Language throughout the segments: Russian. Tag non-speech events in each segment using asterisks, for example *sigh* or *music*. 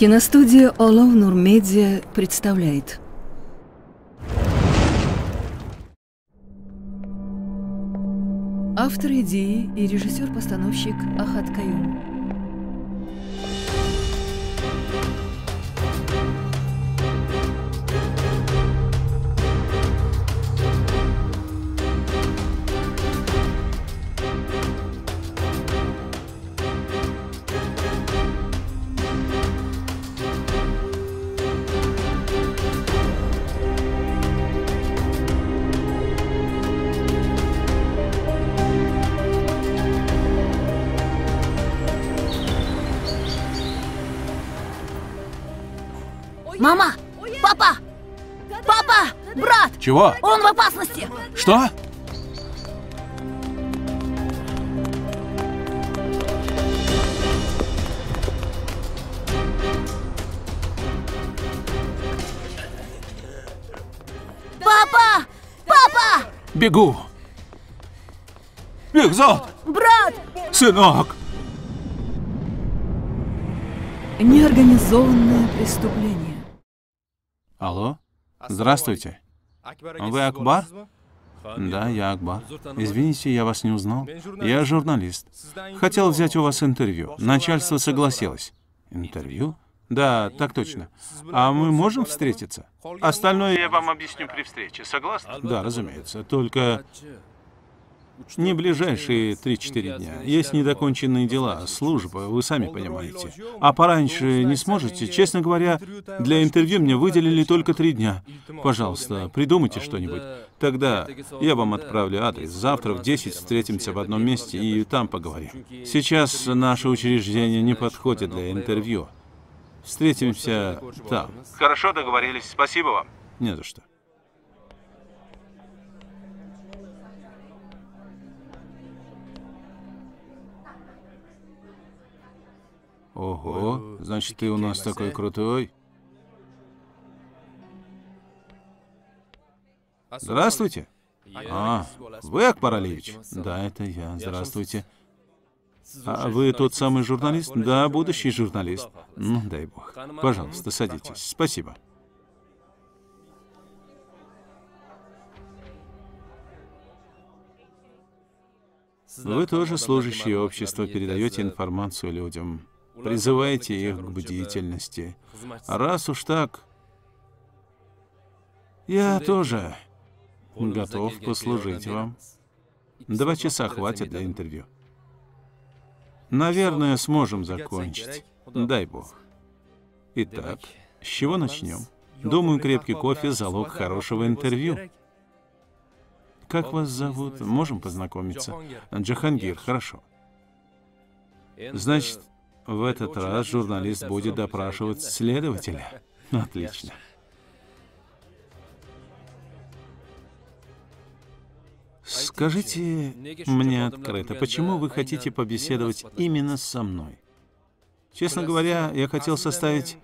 Киностудия Олов Нурмедиа представляет. Автор идеи и режиссер-постановщик Ахат Каюм Чего? Он в опасности! Что? Папа! Папа! Бегу! Бегзот! Брат! Сынок! Неорганизованное преступление Алло? Здравствуйте. Вы Акбар? Да, я Акбар. Извините, я вас не узнал. Я журналист. Хотел взять у вас интервью. Начальство согласилось. Интервью? Да, так точно. А мы можем встретиться? Остальное я вам объясню при встрече. Согласны? Да, разумеется. Только не ближайшие 3-4 дня. Есть недоконченные дела, служба, вы сами понимаете. А пораньше не сможете? Честно говоря, для интервью мне выделили только три дня. Пожалуйста, придумайте что-нибудь. Тогда я вам отправлю адрес. Завтра в 10 встретимся в одном месте и там поговорим. Сейчас наше учреждение не подходит для интервью. Встретимся там. Хорошо договорились. Спасибо вам. Не за что. Ого, значит, ты у нас такой крутой. Здравствуйте. А, вы Акбар Алиевич? Да, это я. Здравствуйте. А вы тот самый журналист? Да, будущий журналист. Ну, дай бог. Пожалуйста, садитесь. Спасибо. Вы тоже служащие общества, передаете информацию людям, призываете их к бдительности. А раз уж так, я тоже готов послужить вам. Два часа хватит для интервью. Наверное, сможем закончить. Дай бог. Итак, с чего начнем? Думаю, крепкий кофе — залог хорошего интервью. Как вас зовут? Можем познакомиться? Джахангир, хорошо. Значит, в этот раз журналист будет допрашивать следователя. Отлично. Скажите мне открыто, почему вы хотите побеседовать именно со мной? Честно говоря, я хотел составить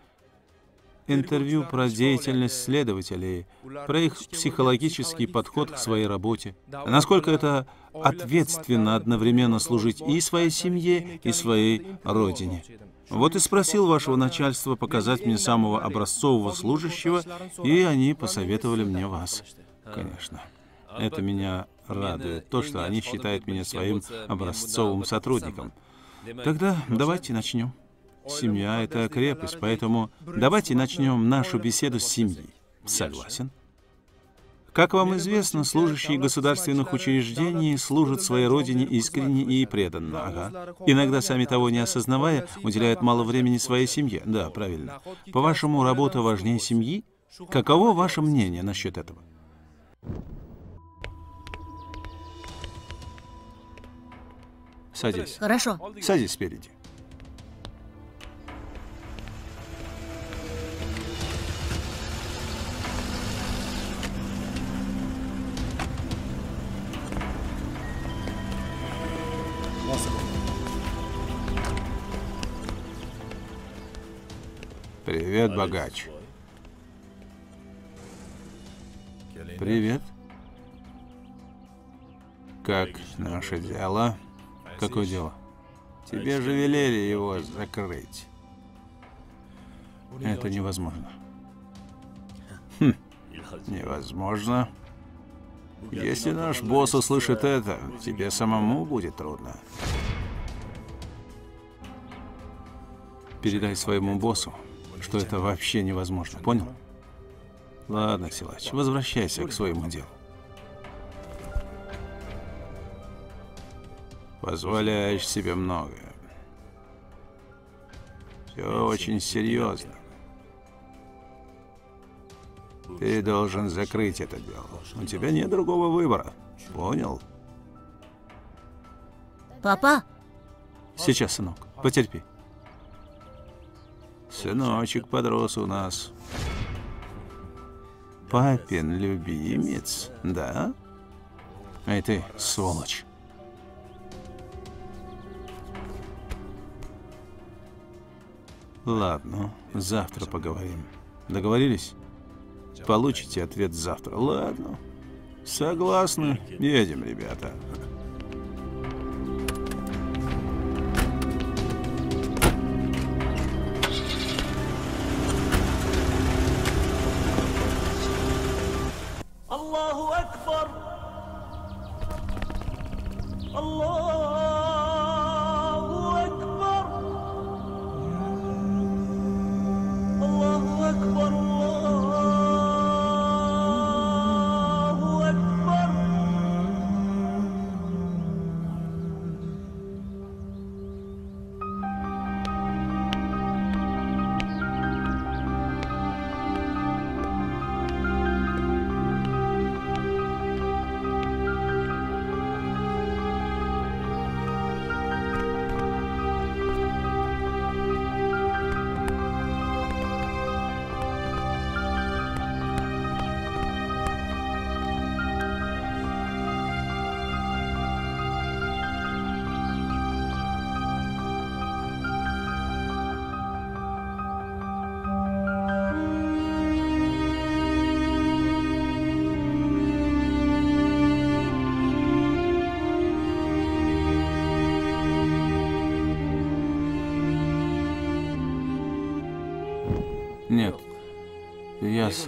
интервью про деятельность следователей, про их психологический подход к своей работе, насколько это ответственно одновременно служить и своей семье, и своей родине. Вот и спросил вашего начальства показать мне самого образцового служащего, и они посоветовали мне вас. Конечно. Это меня радует, то, что они считают меня своим образцовым сотрудником. Тогда давайте начнем. Семья — это крепость, поэтому давайте начнем нашу беседу с семьи. Согласен? Как вам известно, служащие государственных учреждений служат своей родине искренне и преданно. Ага. Иногда, сами того не осознавая, уделяют мало времени своей семье. Да, правильно. По-вашему, работа важнее семьи? Каково ваше мнение насчет этого? Садись. Хорошо. Садись спереди. Привет, богач. Привет. Как наше дело? Какое дело? Тебе же велели его закрыть. Это невозможно. Хм, невозможно. Если наш босс услышит это, тебе самому будет трудно. Передай своему боссу, что это вообще невозможно, понял? Ладно, силач, возвращайся к своему делу. Позволяешь себе многое. Все очень серьезно. Ты должен закрыть это дело. У тебя нет другого выбора. Понял? Папа? Сейчас, сынок, потерпи. Сыночек подрос у нас. Папин любимец, да? Эй ты, сволочь. Ладно, завтра поговорим. Договорились? Получите ответ завтра. Ладно. Согласны. Едем, ребята.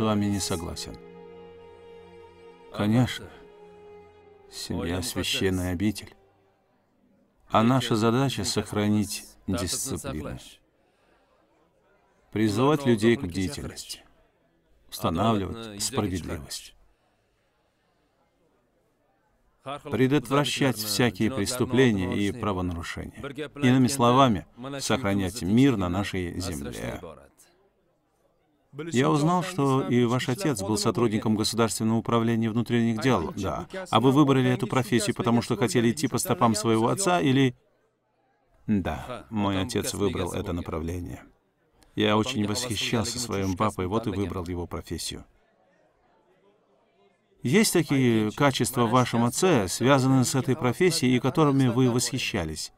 Вами не согласен. Конечно, семья — священная обитель. А наша задача — сохранить дисциплину. Призывать людей к бдительности. Устанавливать справедливость. Предотвращать всякие преступления и правонарушения. Иными словами, сохранять мир на нашей земле. Я узнал, что и ваш отец был сотрудником Государственного управления внутренних дел, да. А вы выбрали эту профессию, потому что хотели идти по стопам своего отца или... Да, мой отец выбрал это направление. Я очень восхищался своим папой, вот и выбрал его профессию. Есть такие качества в вашем отце, связанные с этой профессией, и которыми вы восхищались?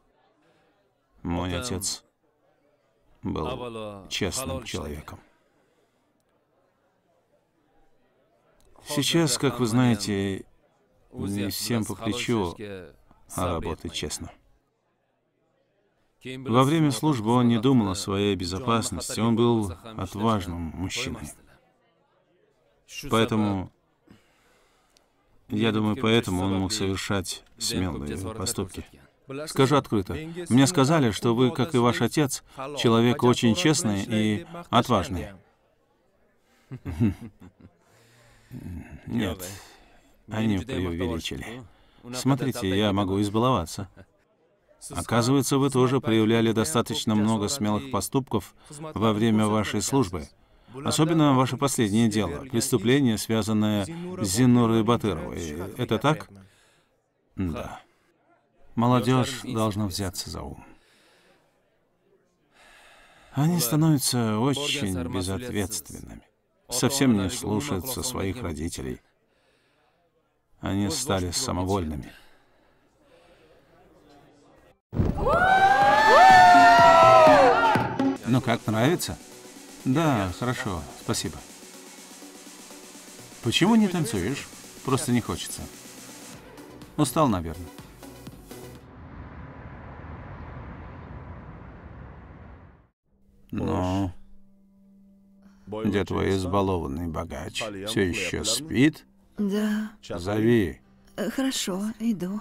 Мой отец был честным человеком. Сейчас, как вы знаете, не всем по плечу а работать честно. Во время службы он не думал о своей безопасности, он был отважным мужчиной. Поэтому, я думаю, поэтому он мог совершать смелые поступки. Скажу открыто, мне сказали, что вы, как и ваш отец, человек очень честный и отважный. *laughs* Нет, они преувеличили. Смотрите, я могу избаловаться. *laughs* Оказывается, вы тоже проявляли достаточно много смелых поступков во время вашей службы. Особенно ваше последнее дело, преступление, связанное с Зинурой Батыровой. Это так? Да. Молодежь должна взяться за ум. Они становятся очень безответственными. Совсем не слушаются своих родителей. Они стали самовольными. Ну как, нравится? Да, хорошо, спасибо. Почему не танцуешь? Просто не хочется. Устал, наверное. Ну, где твой избалованный богач все еще спит, Да, зови. э, хорошо, иду.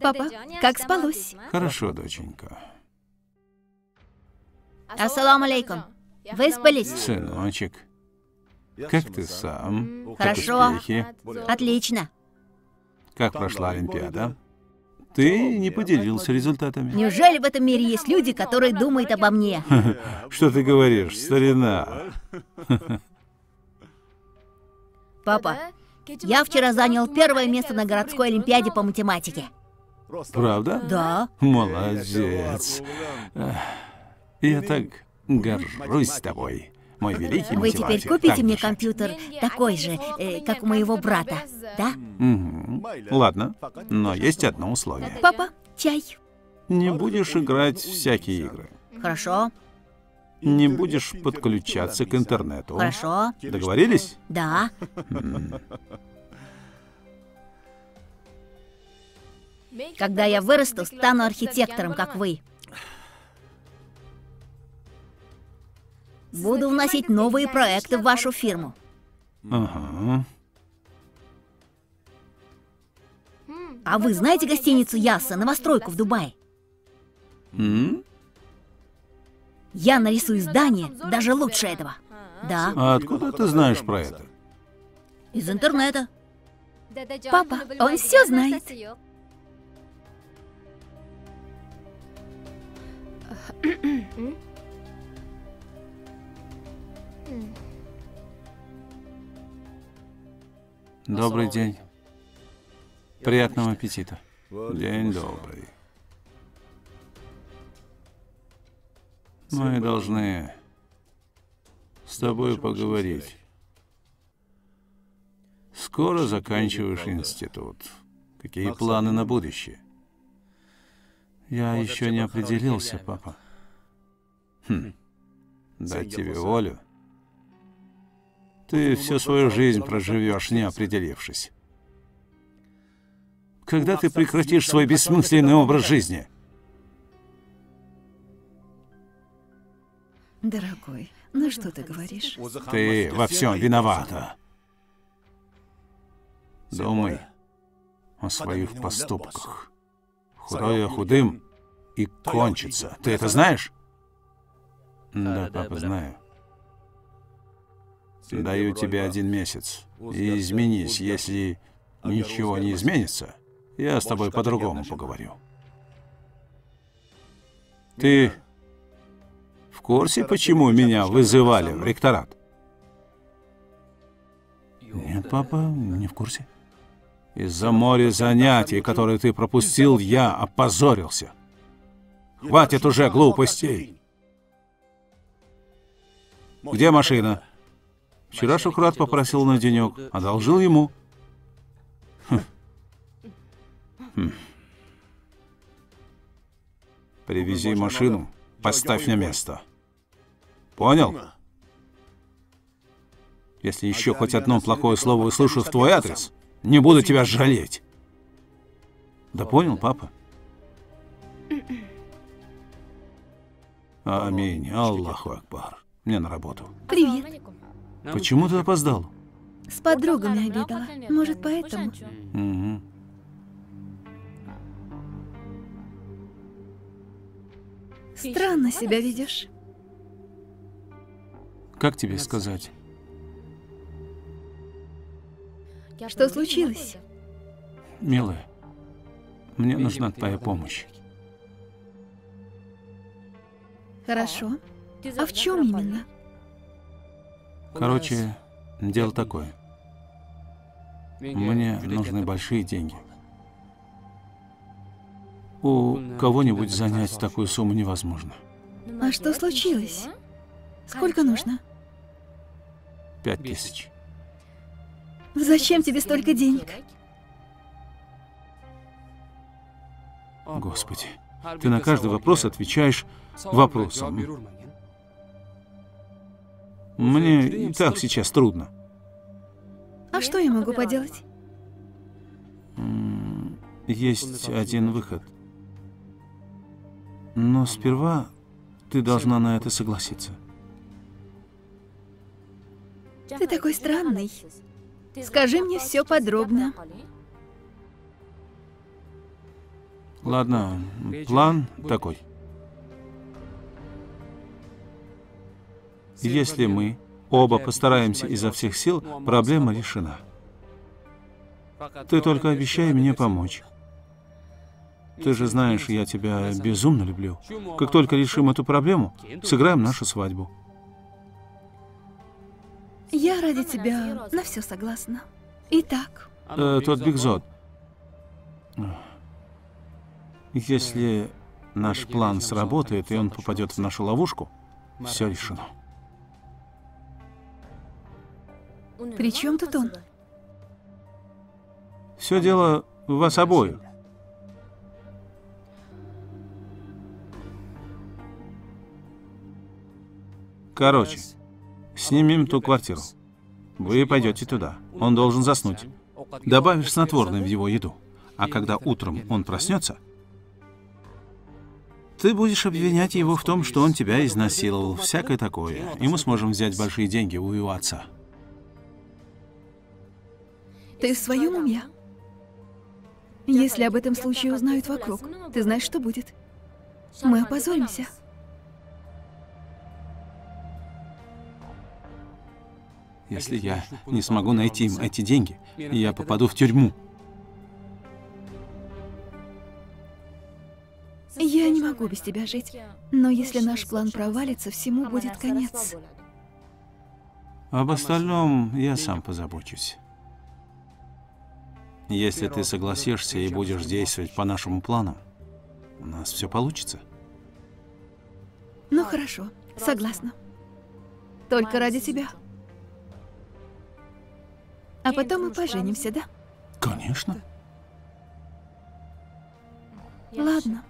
Папа, как спалось? Хорошо, доченька. Ассаламу алейкум. Выспались? Сыночек, как ты сам? Как Хорошо. успехи? Отлично. Как прошла Олимпиада? Ты не поделился результатами. Неужели в этом мире есть люди, которые думают обо мне? *laughs* Что ты говоришь, старина? *laughs* Папа, я вчера занял первое место на городской олимпиаде по математике. Правда? Да. Молодец. Я так горжусь тобой, мой великий Вы теперь купите Так мне компьютер такой же, э, как у моего брата, да? Ладно, но есть одно условие. Папа, чай. Не будешь играть в всякие игры. Хорошо, Не будешь подключаться к интернету. хорошо, Договорились? да. Когда я вырасту, стану архитектором, как вы. Буду вносить новые проекты в вашу фирму. Ага. А вы знаете гостиницу Ясса, новостройку в Дубае? М? Я нарисую здание даже лучше этого. Да, А откуда ты знаешь про это? из интернета. Папа, он все знает. *clears throat* Добрый день. Приятного аппетита. День добрый. Мы должны с тобой поговорить. Скоро заканчиваешь институт. Какие планы на будущее? Я еще не определился, папа. Хм. Дать тебе волю? Ты всю свою жизнь проживешь, не определившись. Когда ты прекратишь свой бессмысленный образ жизни? Дорогой, ну что ты говоришь? Ты во всем виновата. Думай о своих поступках. Худое худым и кончится. Ты это знаешь? Да, папа, знаю. Даю тебе один месяц. И изменись, если ничего не изменится, я с тобой по-другому поговорю. Ты в курсе, почему меня вызывали в ректорат? Нет, папа, не в курсе. Из-за моря занятий, которые ты пропустил, я опозорился. Хватит уже глупостей. Где машина? Вчера Шукрат попросил на денек, одолжил ему. Хм. Хм. Привези машину, поставь на место. Понял? Если еще хоть одно плохое слово услышу в твой адрес, не буду тебя жалеть. Да понял, папа? Аминь. Аллаху Акбар. Мне на работу. Привет. Почему ты опоздал? С подругами обедала. Может, поэтому? Мгм. Странно себя ведешь. Как тебе сказать? Что случилось? Милая, мне нужна твоя помощь. Хорошо. А в чем именно? Короче, дело такое. Мне нужны большие деньги. У кого-нибудь занять такую сумму невозможно. А что случилось? Сколько нужно? Пять тысяч. Зачем тебе столько денег? Господи, ты на каждый вопрос отвечаешь вопросом. Мне и так сейчас трудно. А что я могу поделать? Есть один выход. Но сперва ты должна на это согласиться. Ты такой странный. Скажи мне все подробно. Ладно, план такой. Если мы оба постараемся изо всех сил, проблема решена. Ты только обещай мне помочь. Ты же знаешь, я тебя безумно люблю. Как только решим эту проблему, сыграем нашу свадьбу. Я ради тебя на все согласна. Итак, Э, тот Бигзот. Если наш план сработает, и он попадет в нашу ловушку, все решено. При чем тут он? Все дело в вас обоих. Короче, снимем ту квартиру. Вы пойдете туда. Он должен заснуть. Добавишь снотворное в его еду. А когда утром он проснется, ты будешь обвинять его в том, что он тебя изнасиловал, всякое такое. И мы сможем взять большие деньги у его отца. Ты в своем уме? Если об этом случае узнают вокруг, ты знаешь, что будет? Мы опозоримся. Если я не смогу найти им эти деньги, я попаду в тюрьму. Я не могу без тебя жить. Но если наш план провалится, всему будет конец. Об остальном я сам позабочусь. Если ты согласишься и будешь действовать по нашему плану, у нас все получится. Ну хорошо, согласна. Только ради тебя. А потом мы поженимся, да? Конечно. Ладно.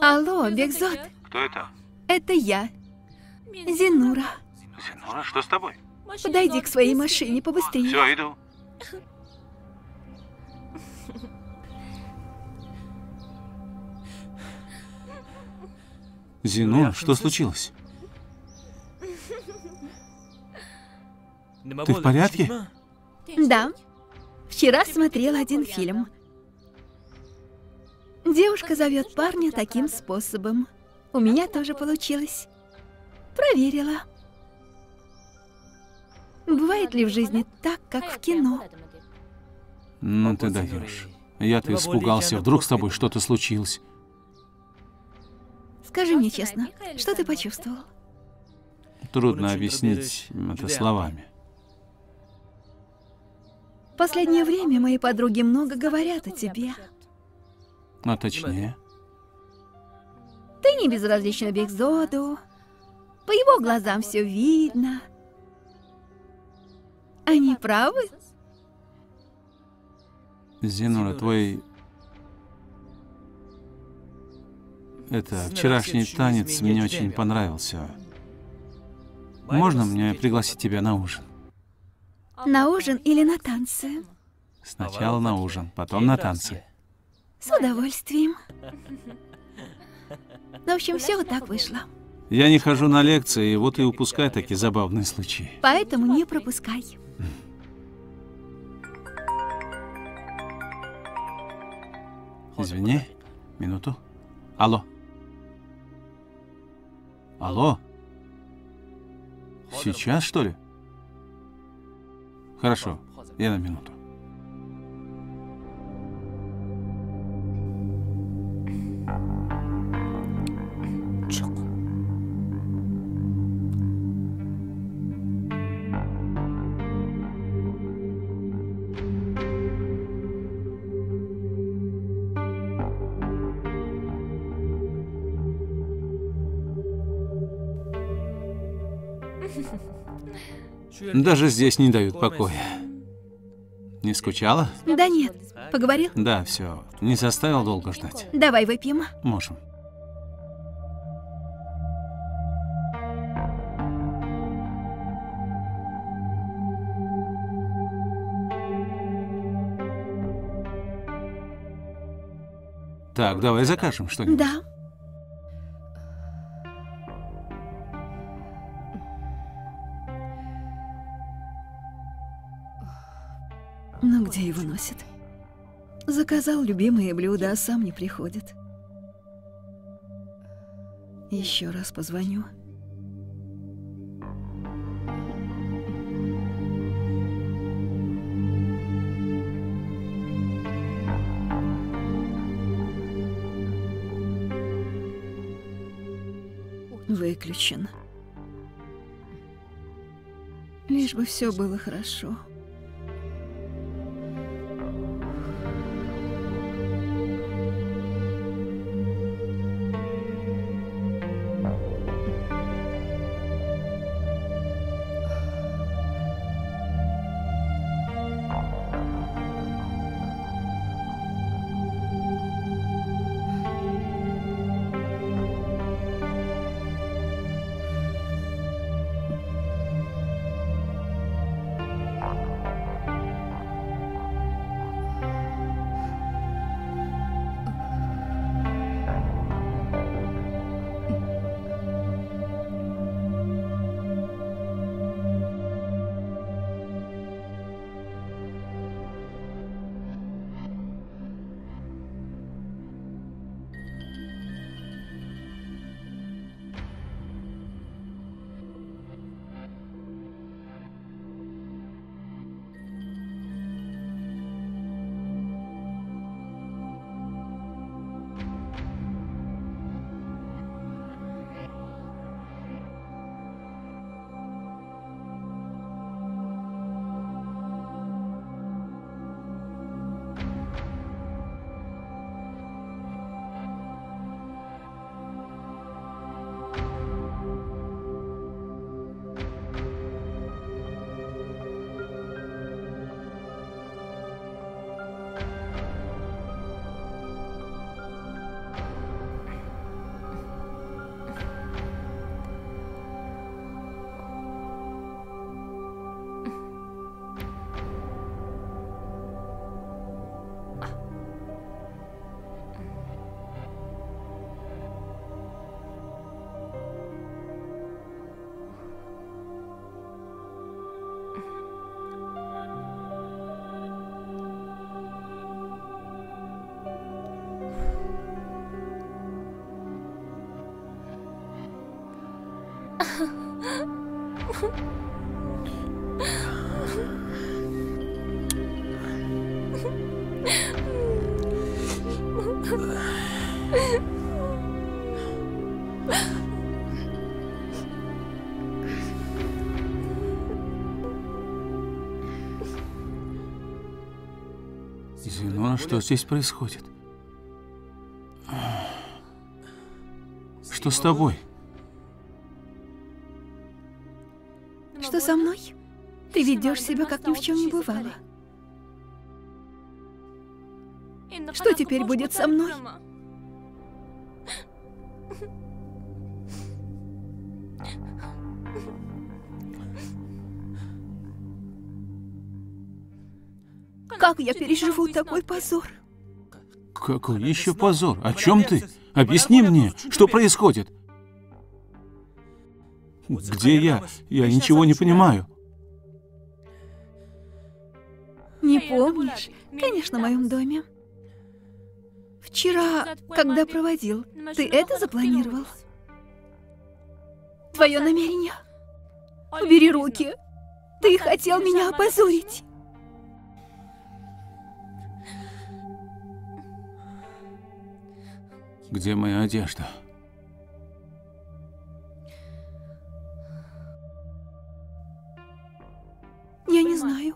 Алло? Бекзот, Кто это? это я. Зинура. Зинура, что с тобой? Подойди к своей машине побыстрее. Все, иду. Зинура, что случилось? Ты в порядке? Да. Вчера смотрела один фильм. Девушка зовет парня таким способом. У меня тоже получилось. Проверила. Бывает ли в жизни так, как в кино? Ну ты даешь. Я-то испугался, вдруг с тобой что-то случилось. Скажи мне честно, что ты почувствовал? Трудно объяснить это словами. В последнее время мои подруги много говорят о тебе. А точнее, Ты не безразлична Бигзоду. По его глазам все видно. Они правы? Зинура, твой... Это, вчерашний танец мне очень понравился. Можно мне пригласить тебя на ужин? На ужин или на танцы? Сначала на ужин, потом на танцы. С удовольствием. В общем, все вот так вышло. Я не хожу на лекции, вот и упускаю такие забавные случаи. Поэтому не пропускай. Извини, минуту. Алло. Алло. Сейчас, что ли? Хорошо, я на минуту. Даже здесь не дают покоя. Не скучала? Да нет, Поговорил? Да, все. Не заставил долго ждать. Давай выпьем. Можем. Так, давай закажем что-нибудь. Да. Заказал любимые блюда, а сам не приходит. Еще раз позвоню. Выключен. Лишь бы все было хорошо. Зино, что здесь происходит? Что с тобой? Бывало. Что теперь будет со мной? Как я переживу такой позор? Какой еще позор? О чем ты? Объясни мне, что происходит? Где я? Я ничего не понимаю. Не помнишь? Конечно, в моем доме. Вчера, когда проводил, ты это запланировал? Твое намерение? Убери руки. Ты хотел меня опозорить. Где моя одежда? Я не знаю.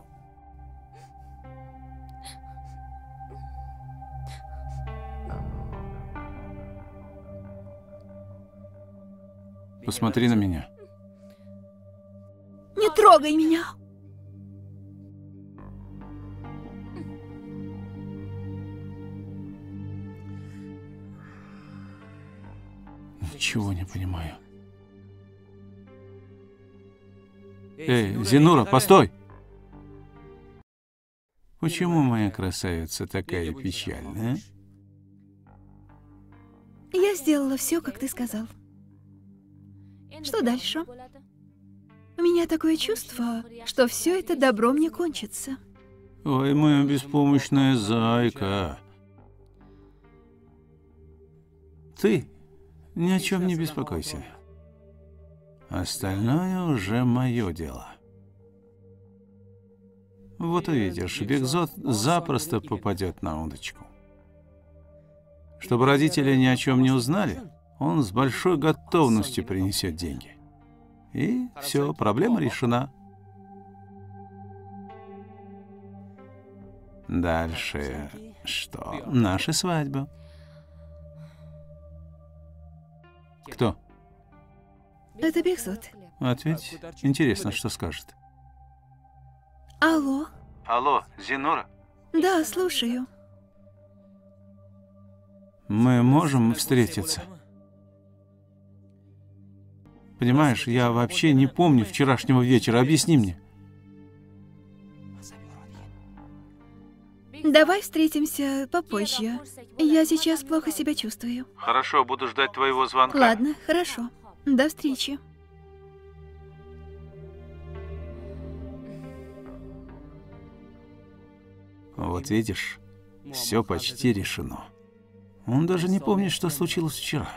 Посмотри на меня. Не трогай меня! Ничего не понимаю. Эй, Зинура, постой! Почему моя красавица такая печальная? А? Я сделала все, как ты сказал. Что дальше? У меня такое чувство, что все это добро мне кончится. Ой, моя беспомощная зайка. Ты ни о чем не беспокойся. Остальное уже мое дело. Вот увидишь, Бекзот запросто попадет на удочку. Чтобы родители ни о чем не узнали, он с большой готовностью принесет деньги. И все, проблема решена. Дальше что? Наша свадьба. Кто? Это Бекзот. Ответь. Интересно, что скажет. Алло. Алло, Зинора? Да, слушаю. Мы можем встретиться? Понимаешь, я вообще не помню вчерашнего вечера. Объясни мне. Давай встретимся попозже. Я сейчас плохо себя чувствую. Хорошо, буду ждать твоего звонка. Ладно, хорошо. До встречи. Вот видишь, все почти решено. Он даже не помнит, что случилось вчера.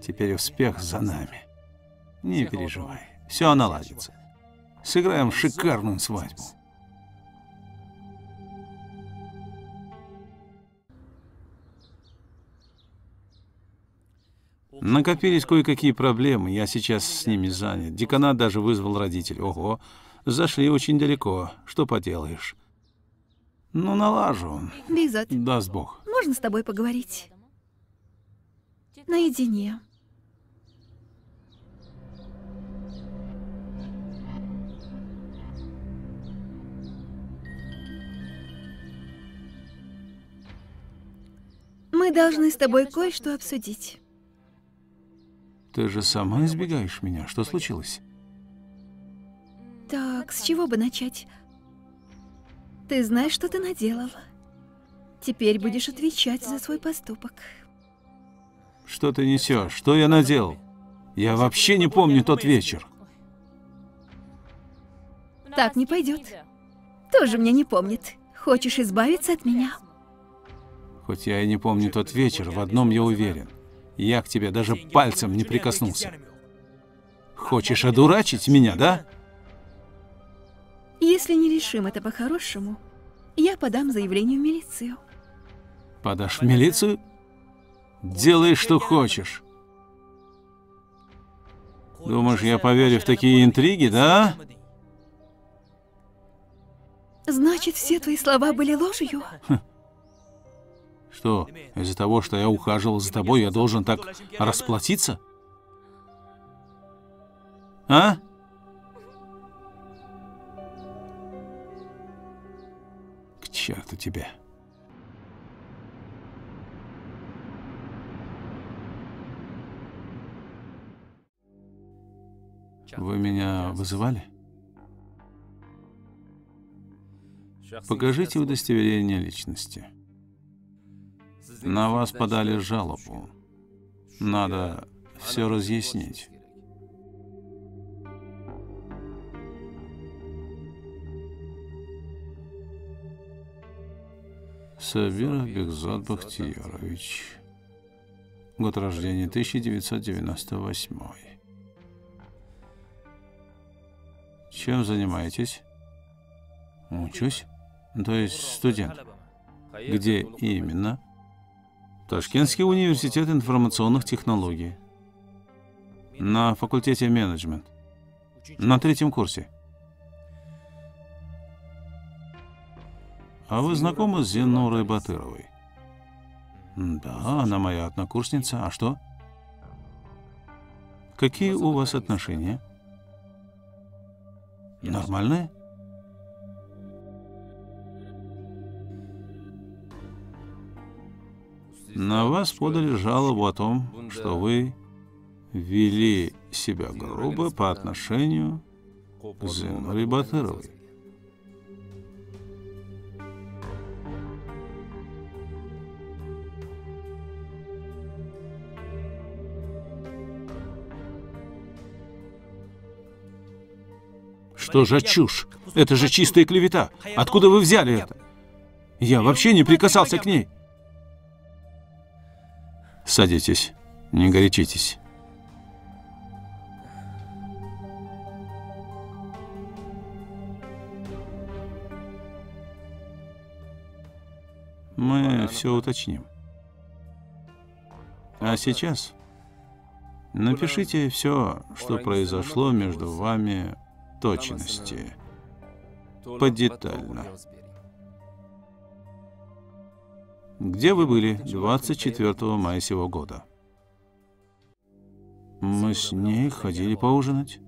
Теперь успех за нами. Не переживай, все наладится. Сыграем шикарную свадьбу. Накопились кое-какие проблемы, я сейчас с ними занят. Деканат даже вызвал родителей. Ого, зашли очень далеко. Что поделаешь? Ну, налажу. Бекзот, Даст Бог. можно с тобой поговорить? Наедине. Мы должны с тобой кое-что обсудить. Ты же сама избегаешь меня. Что случилось? Так, с чего бы начать? Ты знаешь, что ты наделала. Теперь будешь отвечать за свой поступок. Что ты несешь? Что я наделал? Я вообще не помню тот вечер. Так не пойдет. Тоже меня не помнит. Хочешь избавиться от меня? Хоть я и не помню тот вечер, в одном я уверен. Я к тебе даже пальцем не прикоснулся. Хочешь одурачить меня, да? Если не решим это по-хорошему, я подам заявление в милицию. Подашь в милицию? Делай, что хочешь. Думаешь, я поверю в такие интриги, да? Значит, все твои слова были ложью? Что, из-за того, что я ухаживал за тобой, я должен так расплатиться? А? К черту тебя. Вы меня вызывали? Покажите удостоверение личности. На вас подали жалобу. Надо все разъяснить. Сабиров Бекзот Бахтиярович. Год рождения 1998. Чем занимаетесь? Учусь. То есть студент. Где именно? Ташкентский университет информационных технологий. На факультете менеджмент. На третьем курсе. А вы знакомы с Зинурой Батыровой? Да, она моя однокурсница. А что? Какие у вас отношения? Нормальные? На вас подали жалобу о том, что вы вели себя грубо по отношению к Зинаре Батыровой. Что за чушь? Это же чистая клевета. Откуда вы взяли это? Я вообще не прикасался к ней. Садитесь, не горячитесь. Мы все уточним. А сейчас напишите все, что произошло между вами точности, подетально. Где вы были 24 мая сего года? Мы с ней ходили поужинать.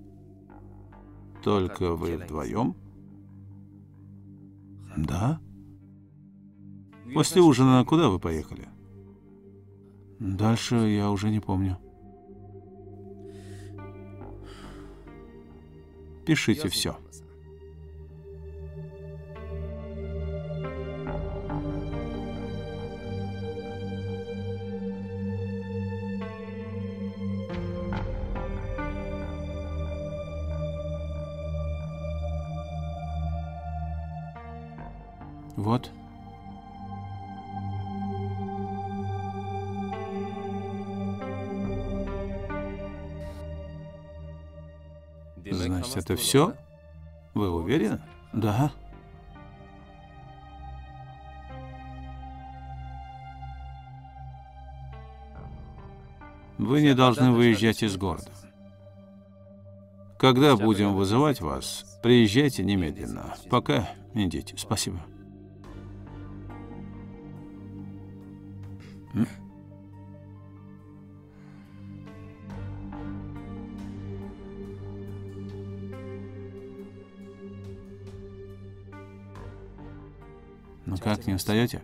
Только вы вдвоем? Да. После ужина куда вы поехали? Дальше я уже не помню. Пишите все. Это все? Вы уверены? Да. Вы не должны выезжать из города. Когда будем вызывать вас, приезжайте немедленно. Пока идите. Спасибо. М? Ну как, не устаете?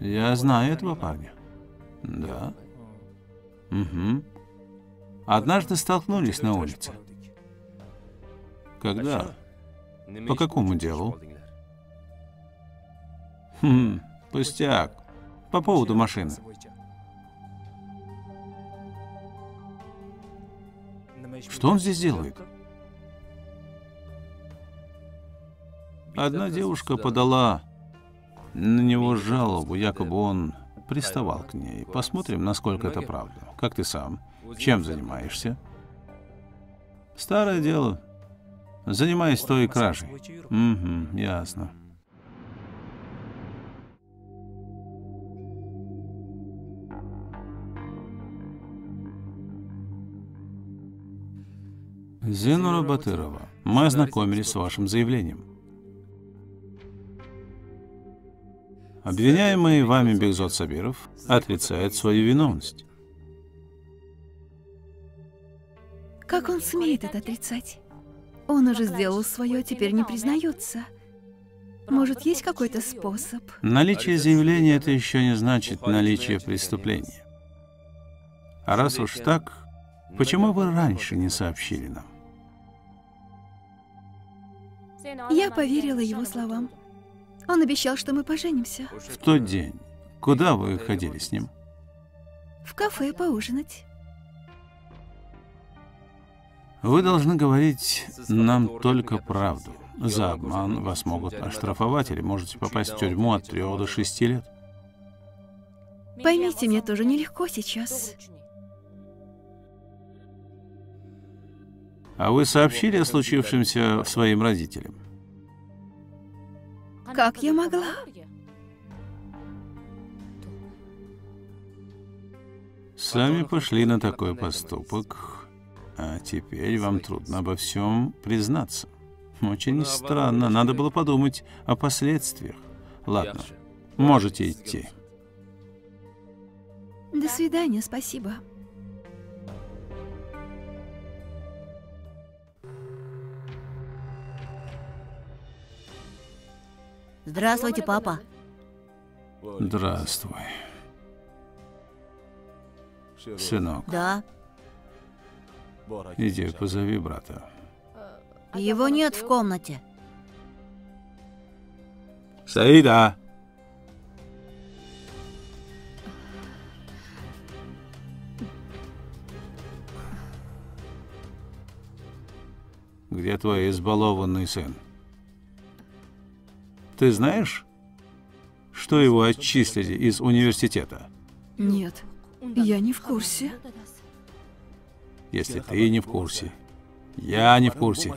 Я знаю этого парня. Да. Угу. Однажды столкнулись на улице. Когда? По какому делу? Хм, пустяк. По поводу машины. Что он здесь делает? Одна девушка подала на него жалобу, якобы он приставал к ней. Посмотрим, насколько это правда. Как ты сам? Чем занимаешься? Старое дело. Занимаюсь той кражей. Угу, ясно. Зенура Батырова, мы ознакомились с вашим заявлением. Обвиняемый вами Бекзот Сабиров отрицает свою виновность. Как он смеет это отрицать? Он уже сделал свое, теперь не признается. Может, есть какой-то способ? Наличие заявления это еще не значит наличие преступления. А раз уж так, почему вы раньше не сообщили нам? Я поверила его словам. Он обещал, что мы поженимся. В тот день, куда вы ходили с ним? В кафе поужинать. Вы должны говорить нам только правду. За обман вас могут оштрафовать или можете попасть в тюрьму от 3 до 6 лет. Поймите, мне тоже нелегко сейчас. А вы сообщили о случившемся своим родителям? Как я могла? Сами пошли на такой поступок, а теперь вам трудно обо всем признаться. Очень странно, надо было подумать о последствиях. Ладно, можете идти. До свидания, спасибо. Здравствуйте, папа. Здравствуй. Сынок, Да. иди позови брата. Его нет в комнате. Саида! Где твой избалованный сын? Ты знаешь, что его отчислили из университета? Нет, я не в курсе. Если ты не в курсе, я не в курсе.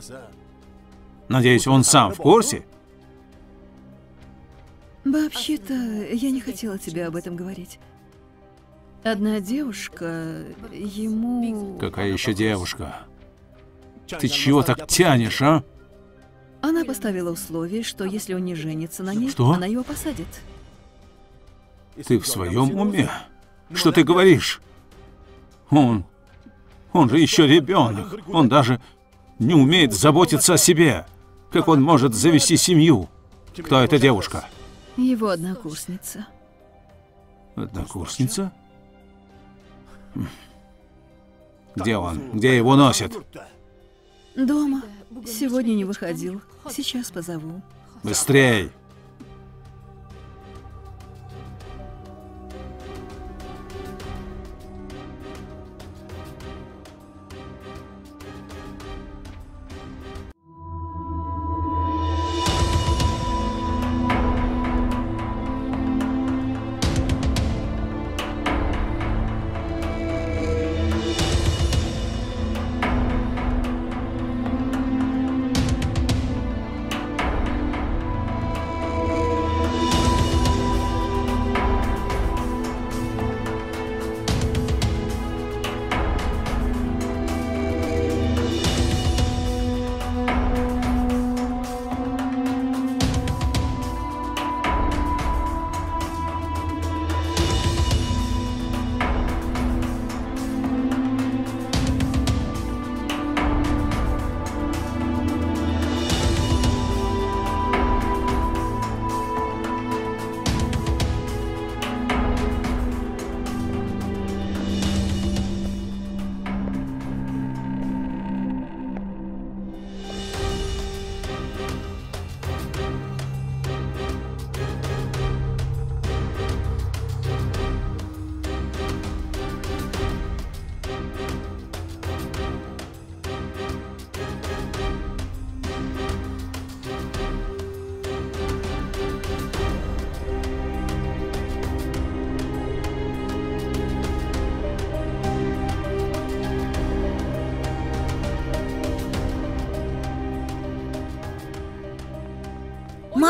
Надеюсь, он сам в курсе? Вообще-то, я не хотела тебе об этом говорить. Одна девушка ему... Какая еще девушка? Ты чего так тянешь, а? Она поставила условие, что если он не женится на ней, Что? она его посадит. Ты в своем уме? Что ты говоришь? Он... Он же еще ребенок. Он даже не умеет заботиться о себе. Как он может завести семью? Кто эта девушка? Его однокурсница. Однокурсница? Где он? Где его носят? Дома. Сегодня не выходил. Сейчас позову. Быстрей!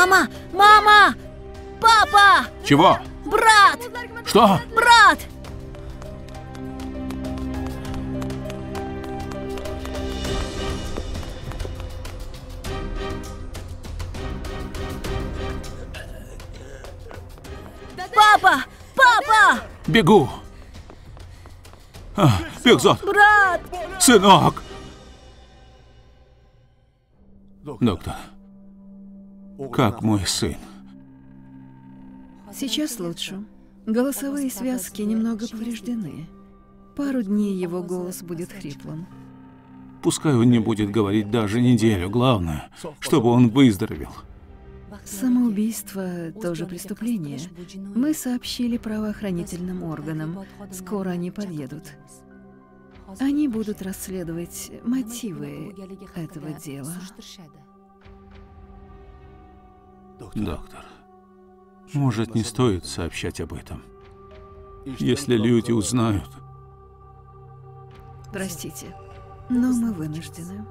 Мама! Мама! Папа! Чего? Брат! Что? Брат! Папа! Папа! Бегу! А, Бегзот! Брат! Сынок! Как мой сын? Сейчас лучше. Голосовые связки немного повреждены. Пару дней его голос будет хриплым. Пускай он не будет говорить даже неделю. Главное, чтобы он выздоровел. Самоубийство тоже преступление. Мы сообщили правоохранительным органам. Скоро они подъедут. Они будут расследовать мотивы этого дела. Доктор, может, не стоит сообщать об этом? Если люди узнают, Простите, но мы вынуждены.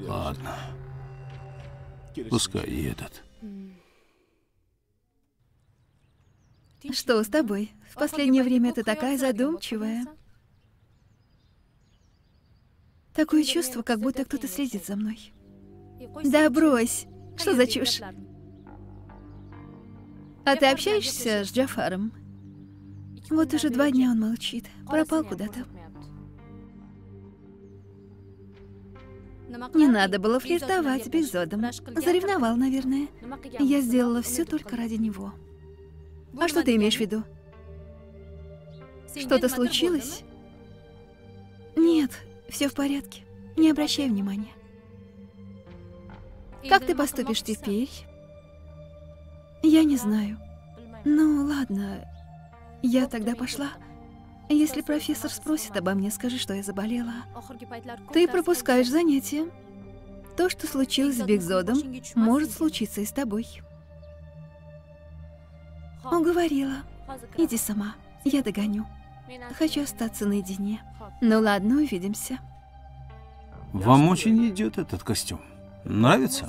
ладно. Пускай едут. Что с тобой? В последнее время ты такая задумчивая. Такое чувство, как будто кто-то следит за мной. Да брось. Что за чушь? А ты общаешься с Джафаром? Вот уже два дня он молчит. Пропал куда-то. Не надо было флиртовать с Бигзодом. Заревновал, наверное. Я сделала все только ради него. А что ты имеешь в виду? Что-то случилось? Нет, все в порядке. Не обращай внимания. Как ты поступишь теперь? Я не знаю. Ну, ладно. Я тогда пошла. Если профессор спросит обо мне, скажи, что я заболела. Ты пропускаешь занятия. То, что случилось с Бигзодом, может случиться и с тобой. Уговорила. Иди сама. Я догоню. Хочу остаться наедине. Ну ладно, увидимся. Вам очень идет этот костюм. Нравится?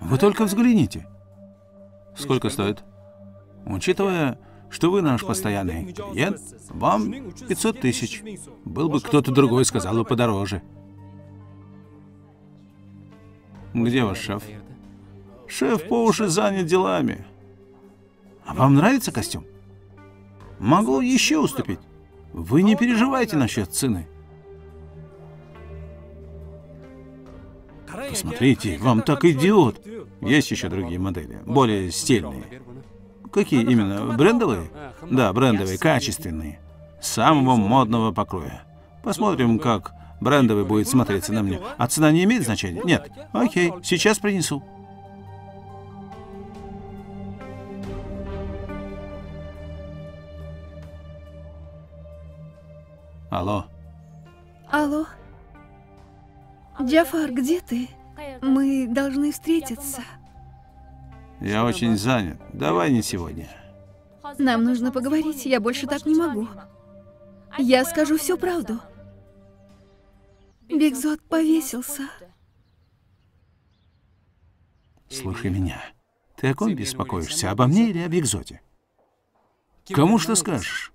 Вы только взгляните. Сколько стоит? Учитывая, что вы наш постоянный клиент, вам 500 тысяч. Был бы кто-то другой, сказал бы подороже. Где ваш шеф? Шеф по уши занят делами. А вам нравится костюм? Могу еще уступить. Вы не переживайте насчет цены. Посмотрите, вам так идет. Есть еще другие модели, более стильные. Какие именно? Брендовые? Да, брендовые, качественные. Самого модного покроя. Посмотрим, как брендовый будет смотреться на мне. А цена не имеет значения? Нет. Окей, сейчас принесу. Алло. Алло. Джафар, где ты? Мы должны встретиться. Я очень занят. Давай не сегодня. Нам нужно поговорить, я больше так не могу. Я скажу всю правду. Бигзот повесился. Слушай меня. Ты о ком беспокоишься? Обо мне или о Бигзоте? Кому что скажешь?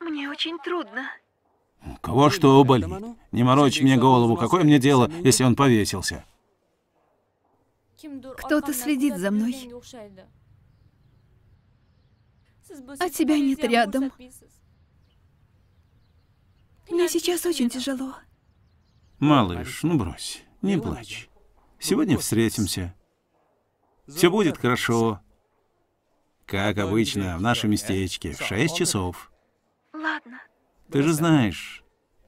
Мне очень трудно. Кого что болит? Не морочь мне голову. Какое мне дело, если он повесился? Кто-то следит за мной. А тебя нет рядом. Мне сейчас очень тяжело. Малыш, ну брось, не плачь. Сегодня встретимся. Все будет хорошо. Как обычно, в нашем местечке, в шесть часов. Ты же знаешь,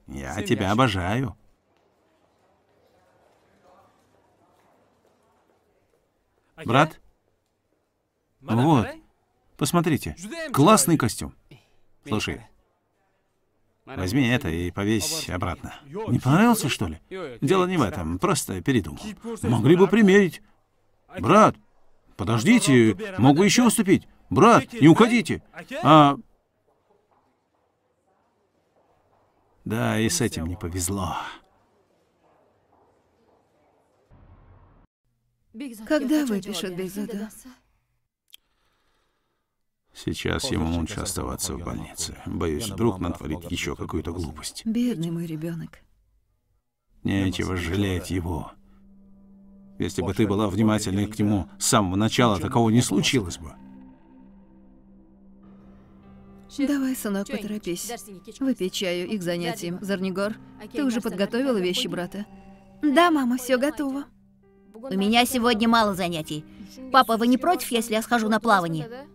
я тебя обожаю. Брат? Вот, посмотрите, классный костюм. Слушай, возьми это и повесь обратно. Не понравился, что ли? Дело не в этом, просто передумал. Могли бы примерить. Брат, подождите, мог бы еще уступить. Брат, не уходите. А... Да, и с этим не повезло. Когда выпишут Бигзода? Сейчас ему лучше оставаться в больнице. Боюсь, вдруг натворит еще какую-то глупость. Бедный мой ребенок. Нечего жалеть его. Если бы ты была внимательной к нему с самого начала, такого не случилось бы. Давай, сынок, поторопись. Выпей чаю и к занятиям. Зарнигор, ты уже подготовила вещи брата? Да, мама, все готово. У меня сегодня мало занятий. Папа, вы не против, если я схожу на плавание?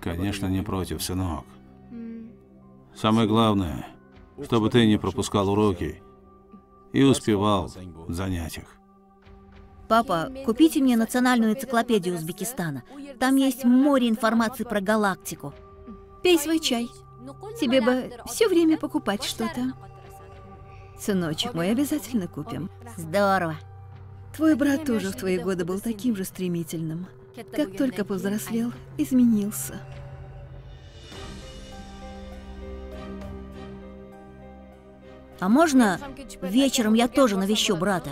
Конечно, не против, сынок. Самое главное, чтобы ты не пропускал уроки и успевал в занятиях. Папа, купите мне национальную энциклопедию Узбекистана. Там есть море информации про галактику. Пей свой чай. Тебе бы все время покупать что-то. Сыночек мой, обязательно купим. Здорово. Твой брат тоже в твои годы был таким же стремительным. Как только повзрослел, изменился. А можно вечером я тоже навещу брата?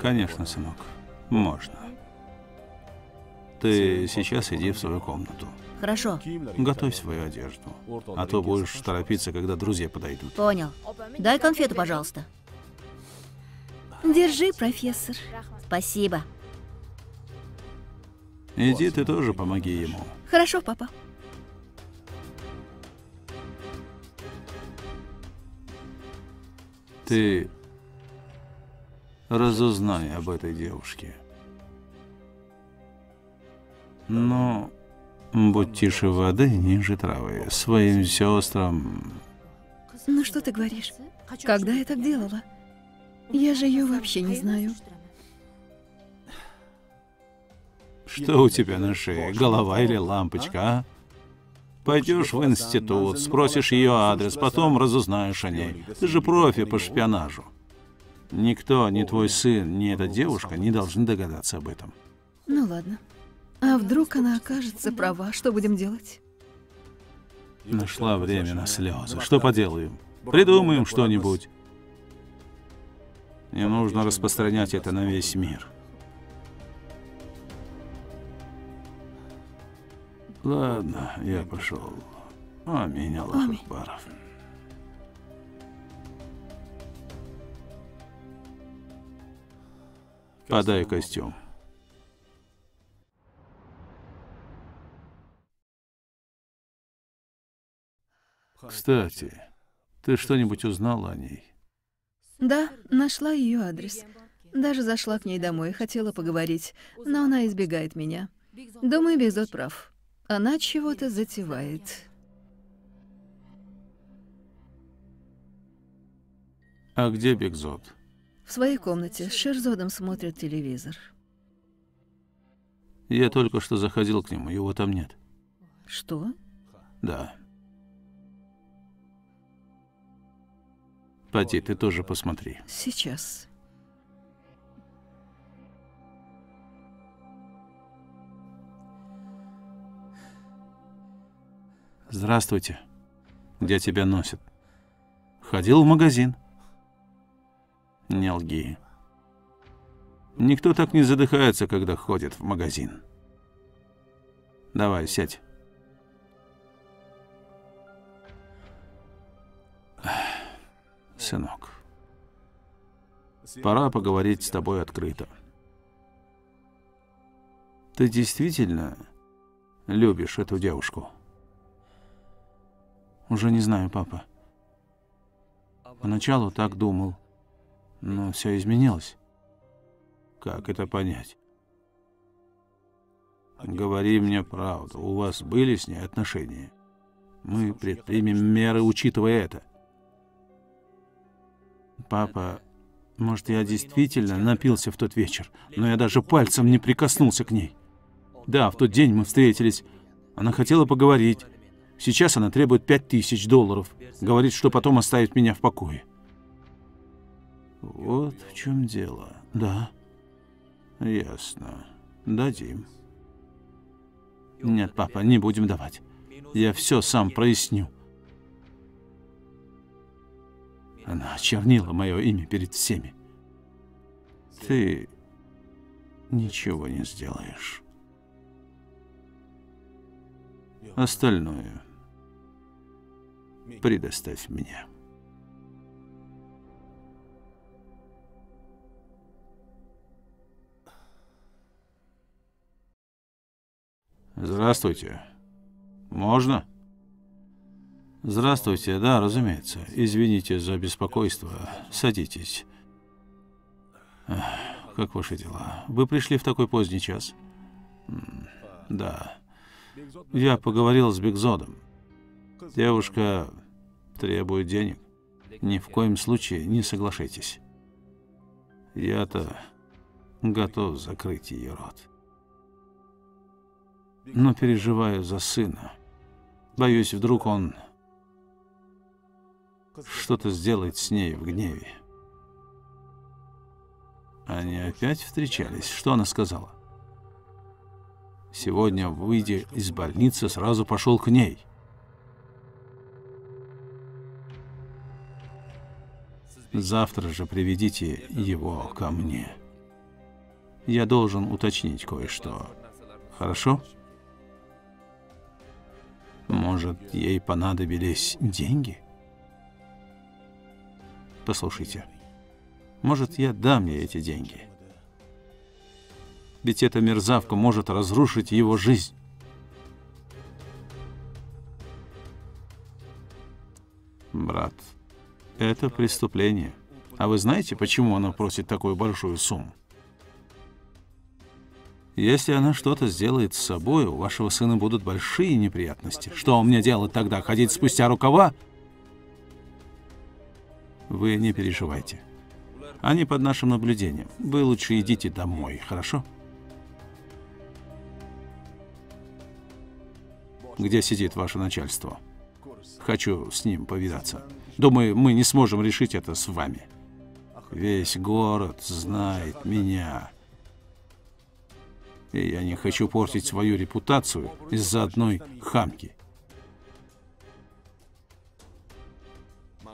Конечно, сынок, можно. Ты сейчас иди в свою комнату. Хорошо, Готовь свою одежду, а то будешь торопиться, когда друзья подойдут. понял. Дай конфету, пожалуйста. Держи, профессор. Спасибо. Иди ты тоже помоги ему. Хорошо, папа. Ты разузнай об этой девушке. Но будь тише воды, ниже травы. Своим сестрам Ну что ты говоришь? Когда я так делала? Я же ее вообще не знаю. Что у тебя на шее, голова или лампочка, а? Пойдешь в институт, спросишь ее адрес, потом разузнаешь о ней. Ты же профи по шпионажу. Никто, ни твой сын, ни эта девушка не должны догадаться об этом. Ну ладно. А вдруг она окажется права? Что будем делать? Нашла время на слезы. Что поделаем? Придумаем что-нибудь. Не нужно распространять это на весь мир. Ладно, я пошел. Аминь, Аллах. Акбаров. Подай костюм. Кстати, ты что-нибудь узнала о ней? Да, нашла ее адрес. Даже зашла к ней домой, хотела поговорить, но она избегает меня. Думаю, Безот прав. Она чего-то затевает. А где Бекзот? В своей комнате с Шерзодом смотрит телевизор. Я только что заходил к нему, его там нет. Что? Да. Пати, ты тоже посмотри. Сейчас. Здравствуйте. Где тебя носят? Ходил в магазин. Не лги. Никто так не задыхается, когда ходит в магазин. Давай, сядь. Сынок, пора поговорить с тобой открыто. Ты действительно любишь эту девушку? Уже не знаю, папа. Поначалу так думал, но все изменилось. Как это понять? Говори мне правду, у вас были с ней отношения? Мы предпримем меры, учитывая это. Папа, может, я действительно напился в тот вечер, но я даже пальцем не прикоснулся к ней. Да, в тот день мы встретились. Она хотела поговорить. Сейчас она требует пять тысяч долларов. Говорит, что потом оставит меня в покое. Вот в чем дело. Да. Ясно. Дадим. Нет, папа, не будем давать. Я все сам проясню. Она очернила мое имя перед всеми. Ты ничего не сделаешь. Остальное предоставь мне. Здравствуйте. Можно? Здравствуйте, да, разумеется. Извините за беспокойство. Садитесь. Как ваши дела? Вы пришли в такой поздний час? Да. Я поговорил с Бигзодом. Девушка требует денег. Ни в коем случае не соглашайтесь. Я-то готов закрыть ее рот. Но переживаю за сына. Боюсь, вдруг он что-то сделает с ней в гневе. Они опять встречались. Что она сказала? Сегодня, выйдя из больницы, сразу пошел к ней. Завтра же приведите его ко мне. Я должен уточнить кое-что. Хорошо? Может, ей понадобились деньги? Послушайте, может, я дам ей эти деньги? Ведь эта мерзавка может разрушить его жизнь. Брат, это преступление. А вы знаете, почему она просит такую большую сумму? Если она что-то сделает с собой, у вашего сына будут большие неприятности. Что мне делать тогда? Ходить спустя рукава? Вы не переживайте. Они под нашим наблюдением. Вы лучше идите домой, хорошо? Где сидит ваше начальство? Хочу с ним повидаться. Думаю, мы не сможем решить это с вами. Весь город знает меня. И я не хочу портить свою репутацию из-за одной хамки.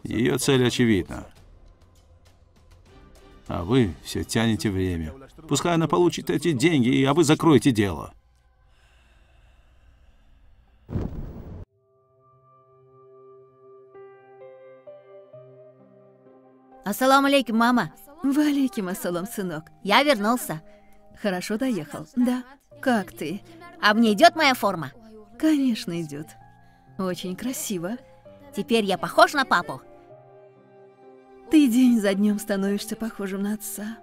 Ее цель очевидна. А вы все тянете время. Пускай она получит эти деньги, а вы закроете дело. Ассаламу алейкум, мама. Валиким ассалам, сынок. Я вернулся. Хорошо доехал. Да. Как ты? А мне идет моя форма? Конечно, идет. Очень красиво. Теперь я похож на папу? Ты день за днем становишься похожим на отца.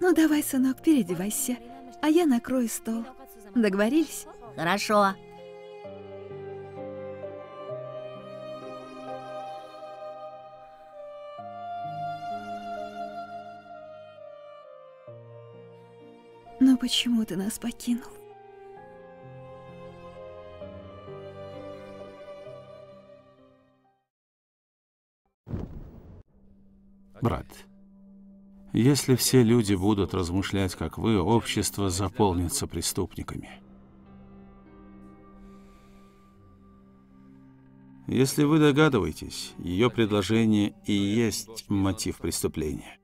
Ну давай, сынок, переодевайся, а я накрою стол. Договорились? Хорошо. Но почему ты нас покинул? Если все люди будут размышлять, как вы, общество заполнится преступниками. Если вы догадываетесь, ее предложение и есть мотив преступления.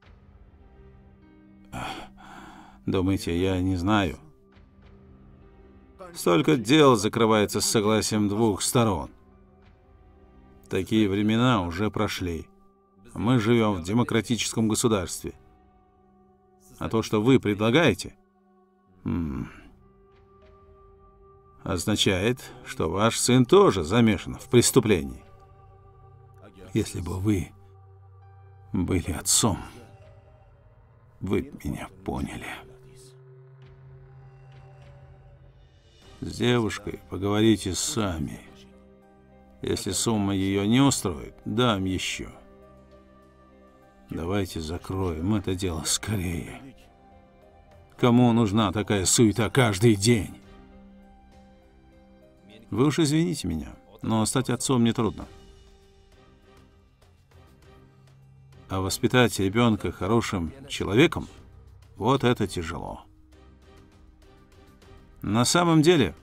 Думаете, я не знаю? Столько дел закрывается с согласием двух сторон. Такие времена уже прошли. Мы живем в демократическом государстве. А то, что вы предлагаете, м, означает, что ваш сын тоже замешан в преступлении. Если бы вы были отцом, вы меня поняли. С девушкой поговорите сами. Если сумма ее не устроит, дам еще. Давайте закроем это дело скорее. Кому нужна такая суета каждый день? Вы уж извините меня, но стать отцом нетрудно. А воспитать ребенка хорошим человеком – вот это тяжело. На самом деле,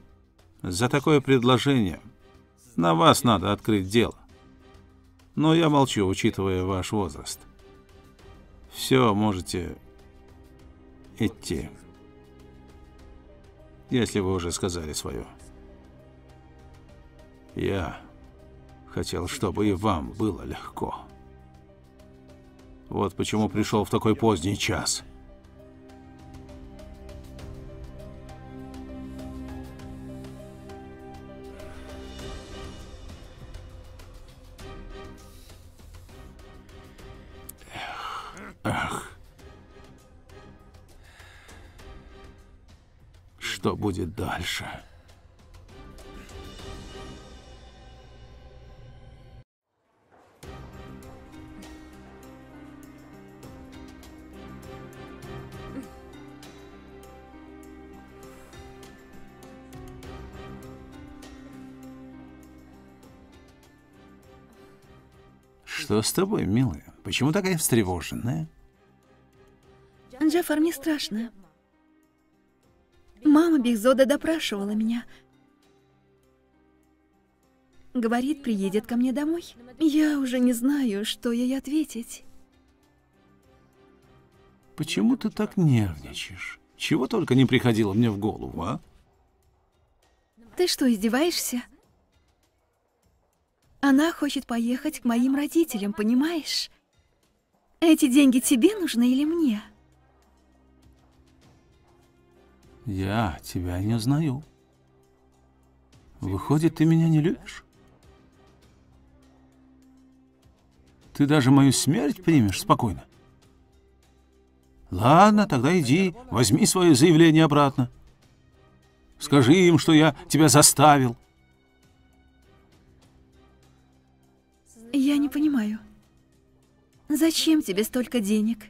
за такое предложение на вас надо открыть дело. Но я молчу, учитывая ваш возраст. Все, можете идти. Если вы уже сказали свое. Я хотел, чтобы и вам было легко. Вот почему пришел в такой поздний час. Что будет дальше? Что с тобой, милая? Почему такая встревоженная? Джафар, мне страшно. Бигзода допрашивала меня. Говорит, приедет ко мне домой. Я уже не знаю, что ей ответить. Почему ты так нервничаешь? Чего только не приходило мне в голову, а? Ты что, издеваешься? Она хочет поехать к моим родителям, понимаешь? Эти деньги тебе нужны или мне? Я тебя не узнаю. Выходит, ты меня не любишь? Ты даже мою смерть примешь спокойно? Ладно, тогда иди, возьми свое заявление обратно. Скажи им, что я тебя заставил. Я не понимаю. Зачем тебе столько денег?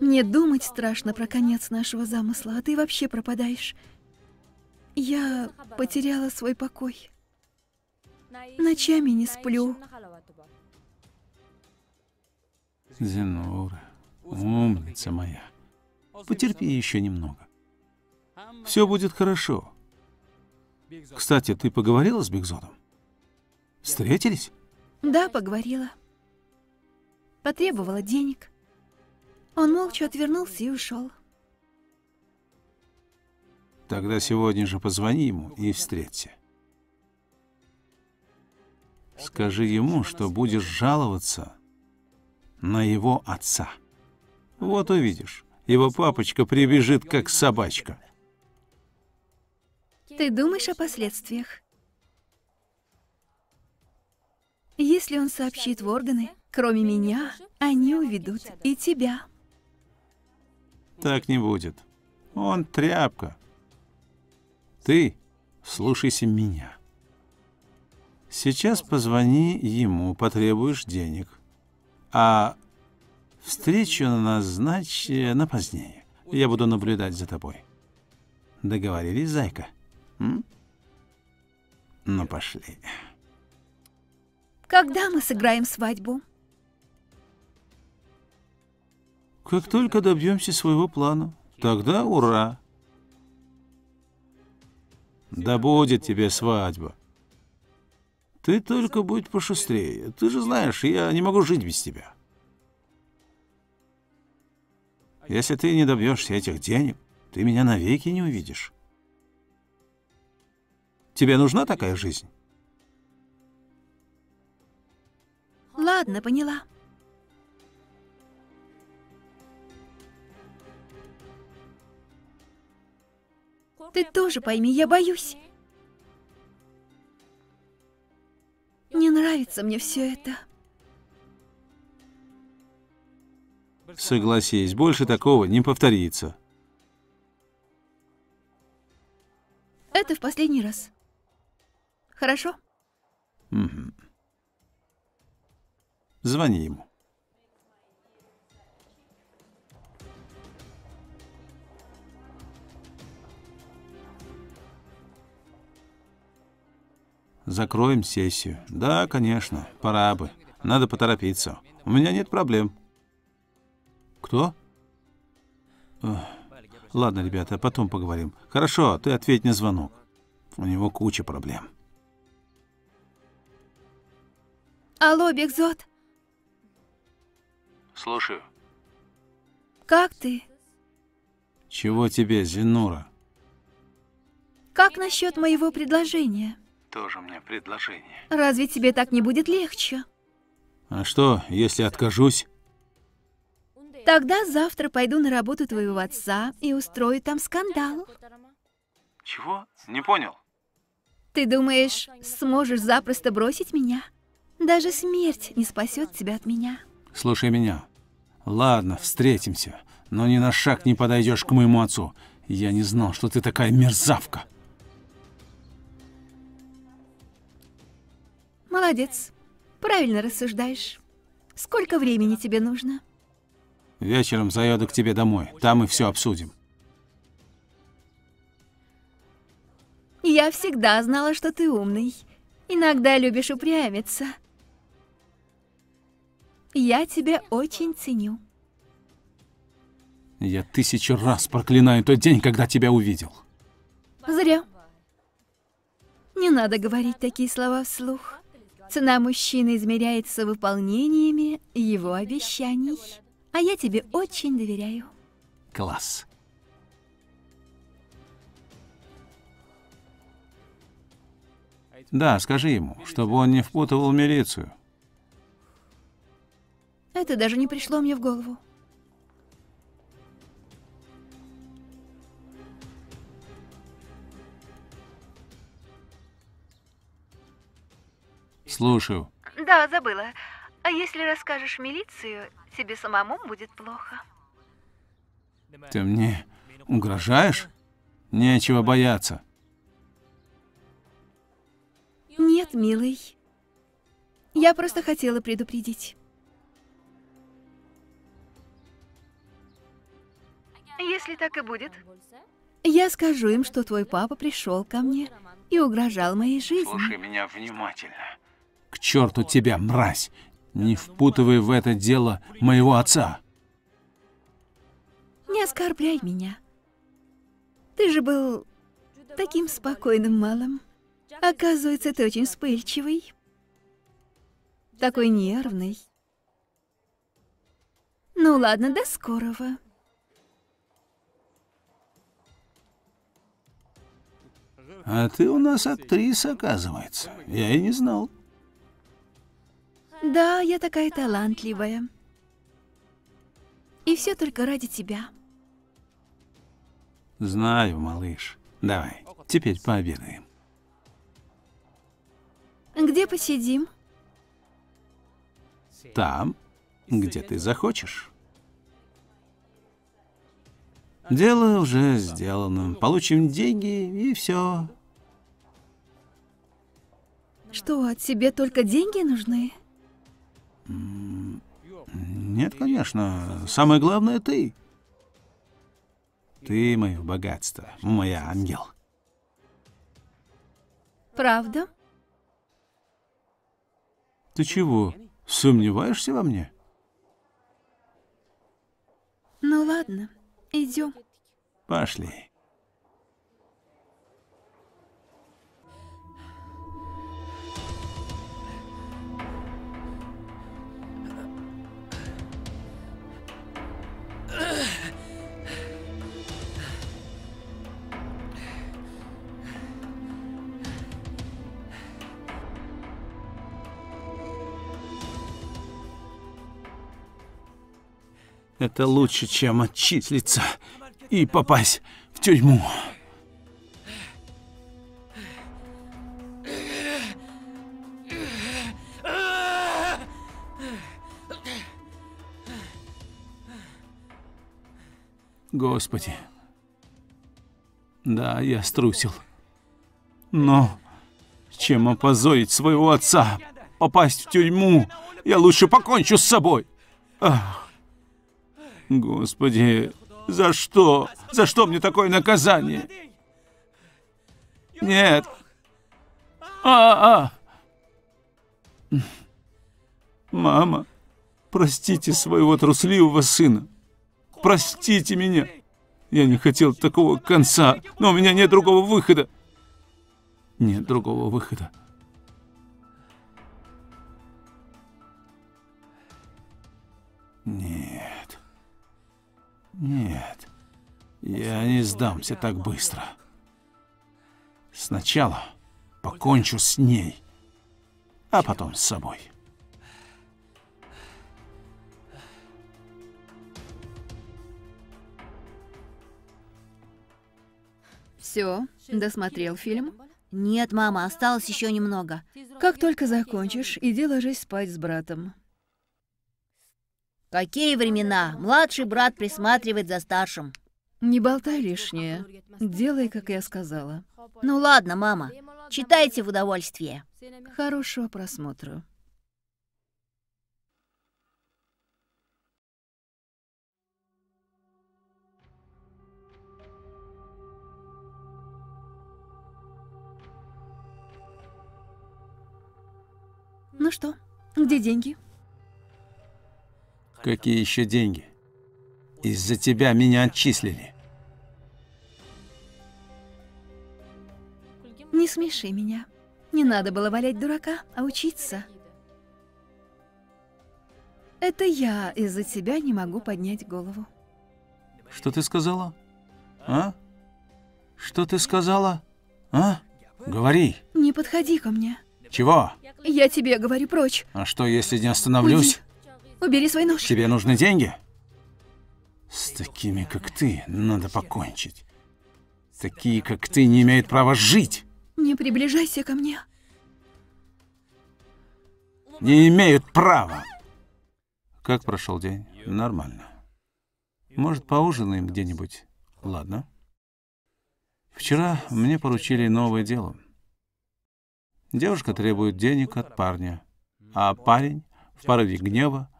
Мне думать страшно про конец нашего замысла, а ты вообще пропадаешь. Я потеряла свой покой. Ночами не сплю. Зенура, умница моя. Потерпи еще немного. Все будет хорошо. Кстати, ты поговорила с Бигзотом? Встретились? Да, поговорила. Потребовала денег. Он молча отвернулся и ушел. Тогда сегодня же позвони ему и встреться. Скажи ему, что будешь жаловаться на его отца. Вот увидишь, его папочка прибежит, как собачка. Ты думаешь о последствиях? Если он сообщит в органы, кроме меня, они уведут и тебя. Так не будет. Он тряпка. Ты слушайся меня. Сейчас позвони ему, потребуешь денег. А встречу назначь на позднее. Я буду наблюдать за тобой. Договорились, зайка? М? Ну, пошли. Когда мы сыграем свадьбу? Как только добьемся своего плана, тогда ура. Да будет тебе свадьба. Ты только будь пошустрее. Ты же знаешь, я не могу жить без тебя. Если ты не добьешься этих денег, ты меня навеки не увидишь. Тебе нужна такая жизнь? Ладно, поняла. Ты тоже пойми, я боюсь. Не нравится мне все это. Согласись, больше такого не повторится. Это в последний раз. Хорошо? Мгм. Звони ему. Закроем сессию. Да, конечно, пора бы. Надо поторопиться. У меня нет проблем. Кто? Эх, Ладно, ребята, потом поговорим. Хорошо, ты ответь на звонок. У него куча проблем. Алло, Бекзот, Слушаю. как ты? Чего тебе, Зинура? Как насчет моего предложения? Тоже мне предложение. Разве тебе так не будет легче? А что, если откажусь? Тогда завтра пойду на работу твоего отца и устрою там скандал. Чего? Не понял. Ты думаешь, сможешь запросто бросить меня? Даже смерть не спасет тебя от меня. Слушай меня. Ладно, встретимся, но ни на шаг не подойдешь к моему отцу. Я не знал, что ты такая мерзавка. Молодец. Правильно рассуждаешь. Сколько времени тебе нужно? Вечером заеду к тебе домой, там мы все обсудим. Я всегда знала, что ты умный. Иногда любишь упрямиться. Я тебя очень ценю. Я тысячу раз проклинаю тот день, когда тебя увидел. Зря. Не надо говорить такие слова вслух. Цена мужчины измеряется выполнениями его обещаний. А я тебе очень доверяю. Класс. Да, скажи ему, чтобы он не впутывал милицию. Это даже не пришло мне в голову. Слушаю. Да, забыла. А если расскажешь милицию, тебе самому будет плохо. Ты мне угрожаешь? Нечего бояться. Нет, милый. Я просто хотела предупредить. Если так и будет, я скажу им, что твой папа пришел ко мне и угрожал моей жизни. Слушай меня внимательно. К черту тебя, мразь! Не впутывай в это дело моего отца. Не оскорбляй меня. Ты же был таким спокойным малым. Оказывается, ты очень вспыльчивый. Такой нервный. Ну ладно, до скорого. А ты у нас актриса, оказывается. Я и не знал. Да, я такая талантливая. И все только ради тебя. Знаю, малыш. Давай, теперь пообедаем. Где посидим? Там, где ты захочешь. Дело уже сделано. Получим деньги и все. Что, тебе только деньги нужны? Нет, конечно. Самое главное ты. Ты мое богатство, моя ангел. Правда? Ты чего, сомневаешься во мне? Ну ладно, идем. Пошли. Это лучше, чем отчислиться и попасть в тюрьму. Господи. Да, я струсил. Но чем опозорить своего отца, попасть в тюрьму, я лучше покончу с собой. Ах. Господи, за что? За что мне такое наказание? Нет. А, а. Мама, простите своего трусливого сына. Простите меня. Я не хотел такого конца, но у меня нет другого выхода. Нет другого выхода. Нет. Нет. Я не сдамся так быстро. Сначала покончу с ней, а потом с собой. Все, досмотрел фильм? Нет, мама, осталось еще немного. Как только закончишь, иди ложись спать с братом. Какие времена? Младший брат присматривает за старшим. Не болтай лишнее. Делай, как я сказала. Ну ладно, мама. Читайте в удовольствие. Хорошего просмотра. Ну что, где деньги? Какие еще деньги? Из-за тебя меня отчислили. Не смеши меня. Не надо было валять дурака, а учиться. Это я из-за тебя не могу поднять голову. Что ты сказала? А? Что ты сказала? А? Говори. Не подходи ко мне. Чего? Я тебе говорю прочь. А что, если не остановлюсь? Убери свой нож. Тебе нужны деньги? С такими, как ты, надо покончить. Такие, как ты, не имеют права жить. Не приближайся ко мне. не имеют права. Как прошел день? Нормально. Может, поужинаем где-нибудь? Ладно. Вчера мне поручили новое дело. Девушка требует денег от парня, а парень в порыве гнева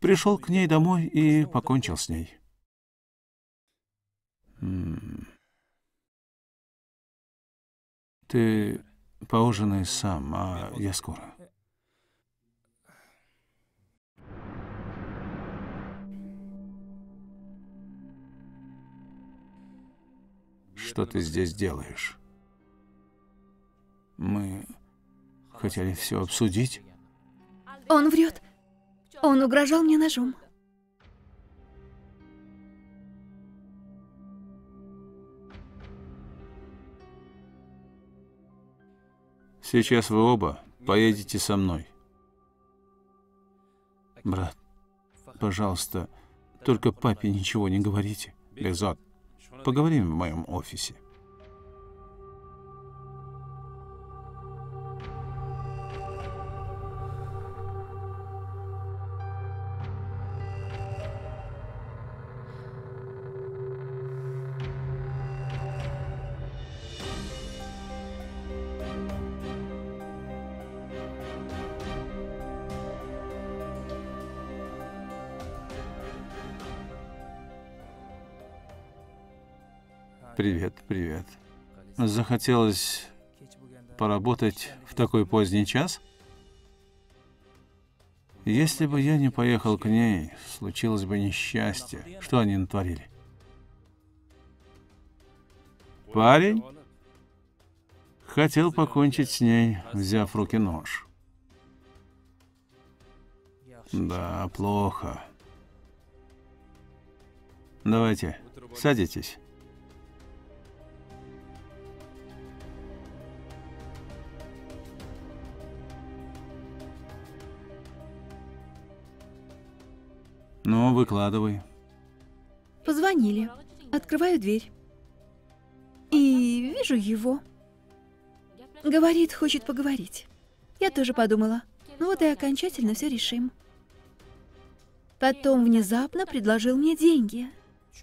пришел к ней домой и покончил с ней. Ты поужинай сам, а я скоро. Что ты здесь делаешь? Мы хотели все обсудить. Он врет. Он угрожал мне ножом. Сейчас вы оба поедете со мной. Брат, пожалуйста, только папе ничего не говорите. Безот, поговорим в моем офисе. Захотелось поработать в такой поздний час? Если бы я не поехал к ней, случилось бы несчастье. Что они натворили? Парень хотел покончить с ней, взяв в руки нож. Да, плохо. Давайте, садитесь. Ну, выкладывай. Позвонили. Открываю дверь. И вижу его. Говорит, хочет поговорить. Я тоже подумала. Ну вот и окончательно все решим. Потом внезапно предложил мне деньги.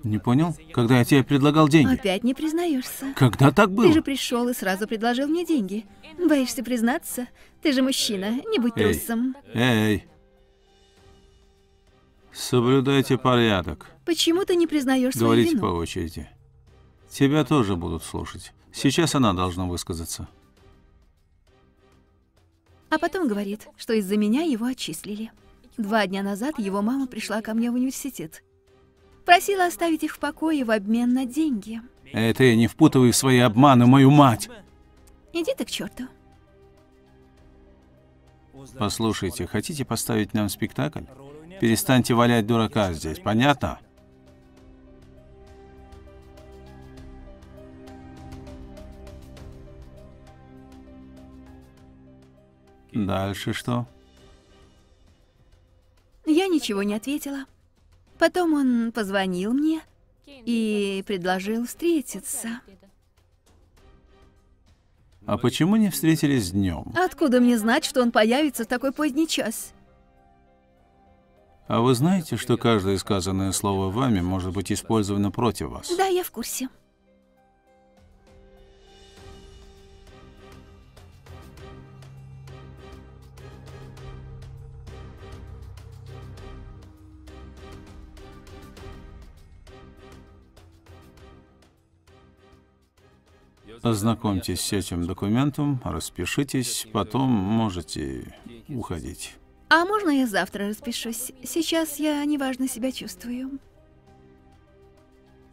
Не понял? Когда я тебе предлагал деньги? Опять не признаешься. Когда так Ты было? же пришел и сразу предложил мне деньги. Боишься признаться? Ты же мужчина, не будь Эй. трусом. Эй! Соблюдайте порядок. Почему ты не признаешь свою Говорите вину? по очереди. Тебя тоже будут слушать. Сейчас она должна высказаться. А потом говорит, что из-за меня его отчислили. Два дня назад его мама пришла ко мне в университет. Просила оставить их в покое в обмен на деньги. Эй, ты не впутывай в свои обманы мою мать. Иди ты к черту. Послушайте, хотите поставить нам спектакль? Перестаньте валять дурака здесь, понятно? Дальше что? Я ничего не ответила. Потом он позвонил мне и предложил встретиться. А почему не встретились днем? Откуда мне знать, что он появится в такой поздний час? А вы знаете, что каждое сказанное слово вами может быть использовано против вас? Да, я в курсе. Ознакомьтесь с этим документом, распишитесь, потом можете уходить. А можно я завтра распишусь? Сейчас я неважно себя чувствую.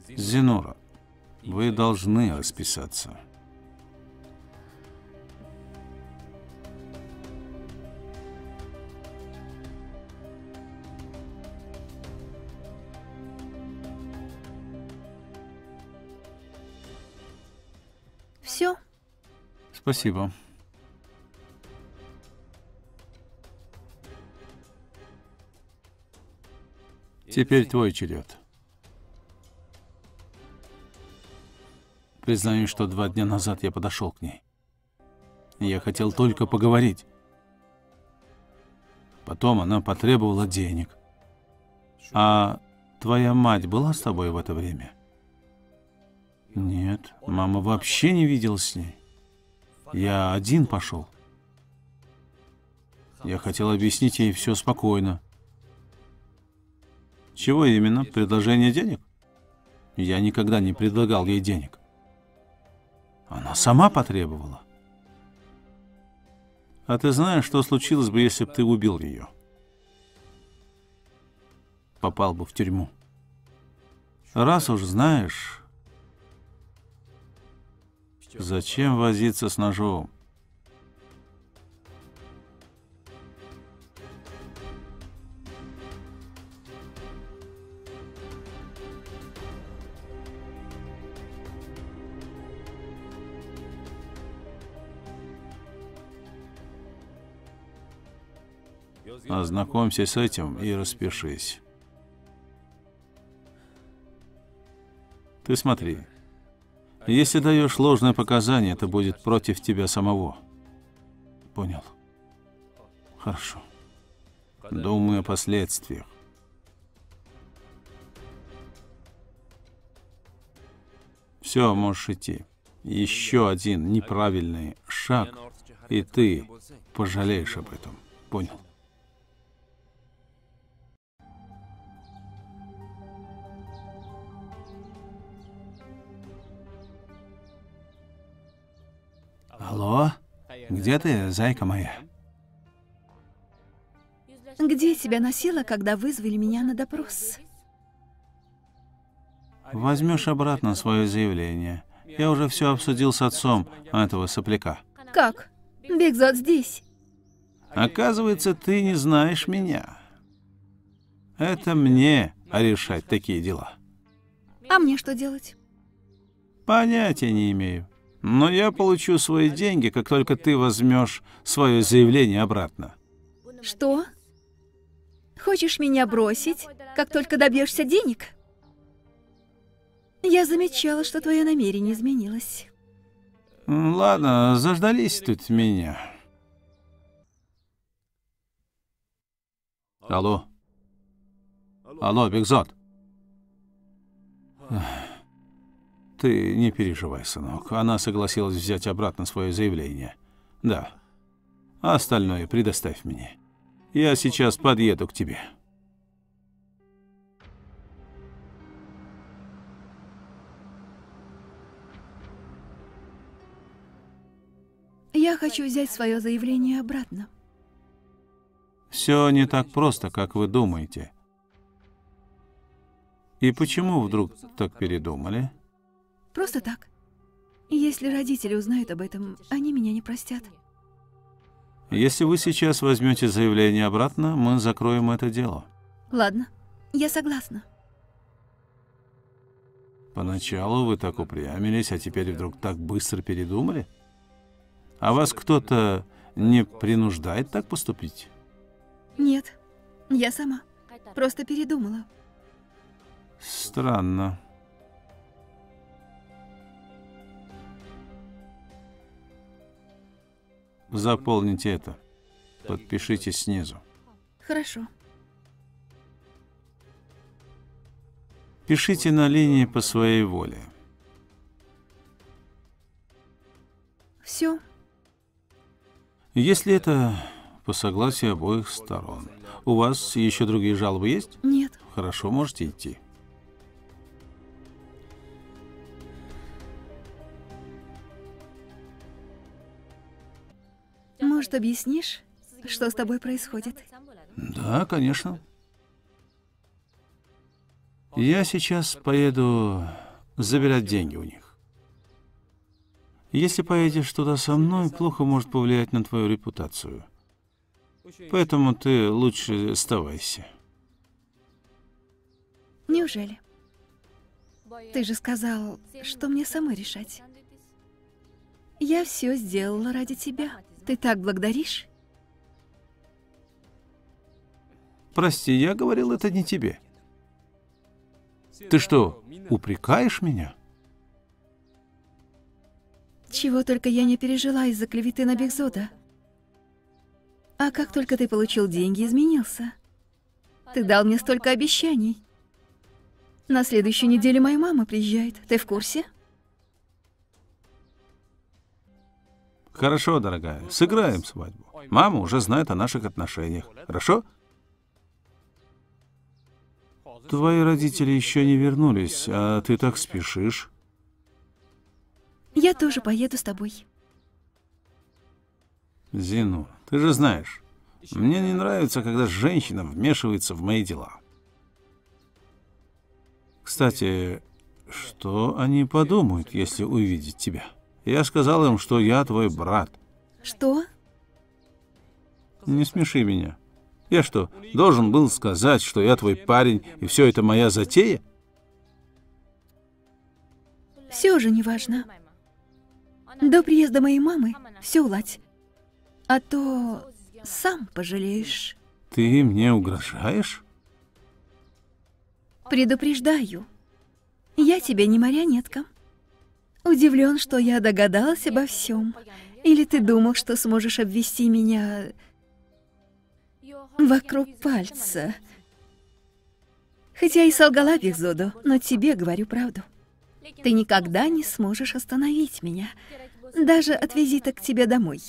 Зенора, вы должны расписаться. Все, Спасибо. Теперь твой черед. Признаюсь, что два дня назад я подошел к ней. Я хотел только поговорить. Потом она потребовала денег. А твоя мать была с тобой в это время? Нет, мама вообще не виделась с ней. Я один пошел. Я хотел объяснить ей все спокойно. Чего именно? Предложение денег? Я никогда не предлагал ей денег. Она сама потребовала. А ты знаешь, что случилось бы, если бы ты убил ее? Попал бы в тюрьму. Раз уж знаешь, зачем возиться с ножом? Ознакомься с этим и распишись. Ты смотри. Если даешь ложное показание, это будет против тебя самого. Понял? Хорошо. Думай о последствиях. Все, можешь идти. Еще один неправильный шаг, и ты пожалеешь об этом. Понял? Алло? Где ты, зайка моя? Где тебя носила, когда вызвали меня на допрос? Возьмешь обратно свое заявление. Я уже все обсудил с отцом этого сопляка. Как? Бигзот здесь. Оказывается, ты не знаешь меня. Это мне решать такие дела. А мне что делать? Понятия не имею. Но я получу свои деньги, как только ты возьмешь свое заявление обратно. Что? Хочешь меня бросить, как только добьешься денег? Я замечала, что твое намерение изменилось. Ладно, заждались тут меня. Алло. Алло, Бигзот. Ты не переживай, сынок. Она согласилась взять обратно свое заявление. Да. А остальное предоставь мне. Я сейчас подъеду к тебе. Я хочу взять свое заявление обратно. Все не так просто, как вы думаете. И почему вдруг так передумали? Просто так. Если родители узнают об этом, они меня не простят. Если вы сейчас возьмете заявление обратно, мы закроем это дело. Ладно, я согласна. Поначалу вы так упрямились, а теперь вдруг так быстро передумали? А вас кто-то не принуждает так поступить? Нет, я сама. Просто передумала. Странно. Заполните это. Подпишите снизу. Хорошо. Пишите на линии по своей воле. Все. Если это по согласию обоих сторон. У вас еще другие жалобы есть? Нет. Хорошо, можете идти. Может, объяснишь, что с тобой происходит? Да, конечно. Я сейчас поеду забирать деньги у них. Если поедешь туда со мной, плохо может повлиять на твою репутацию. Поэтому ты лучше оставайся. Неужели? Ты же сказал, что мне самой решать. Я все сделала ради тебя. Ты так благодаришь? Прости, я говорил это не тебе. Ты что, упрекаешь меня? Чего только я не пережила из-за клеветы на Бигзода. А как только ты получил деньги, изменился. Ты дал мне столько обещаний. На следующей неделе моя мама приезжает. Ты в курсе? Хорошо, дорогая, сыграем свадьбу. Мама уже знает о наших отношениях. Хорошо? Твои родители еще не вернулись, а ты так спешишь. Я тоже поеду с тобой. Зину, ты же знаешь, мне не нравится, когда женщина вмешивается в мои дела. Кстати, что они подумают, если увидят тебя? Я сказал им, что я твой брат. Что? Не смеши меня. Я что, должен был сказать, что я твой парень, и все это моя затея? Все же неважно. До приезда моей мамы все уладь. А то сам пожалеешь. Ты мне угрожаешь? Предупреждаю. Я тебе не марионетка. Удивлен, что я догадалась обо всем. Или ты думал, что сможешь обвести меня вокруг пальца? Хотя и солгала Бигзоду, но тебе говорю правду. Ты никогда не сможешь остановить меня, даже от визита к тебе домой.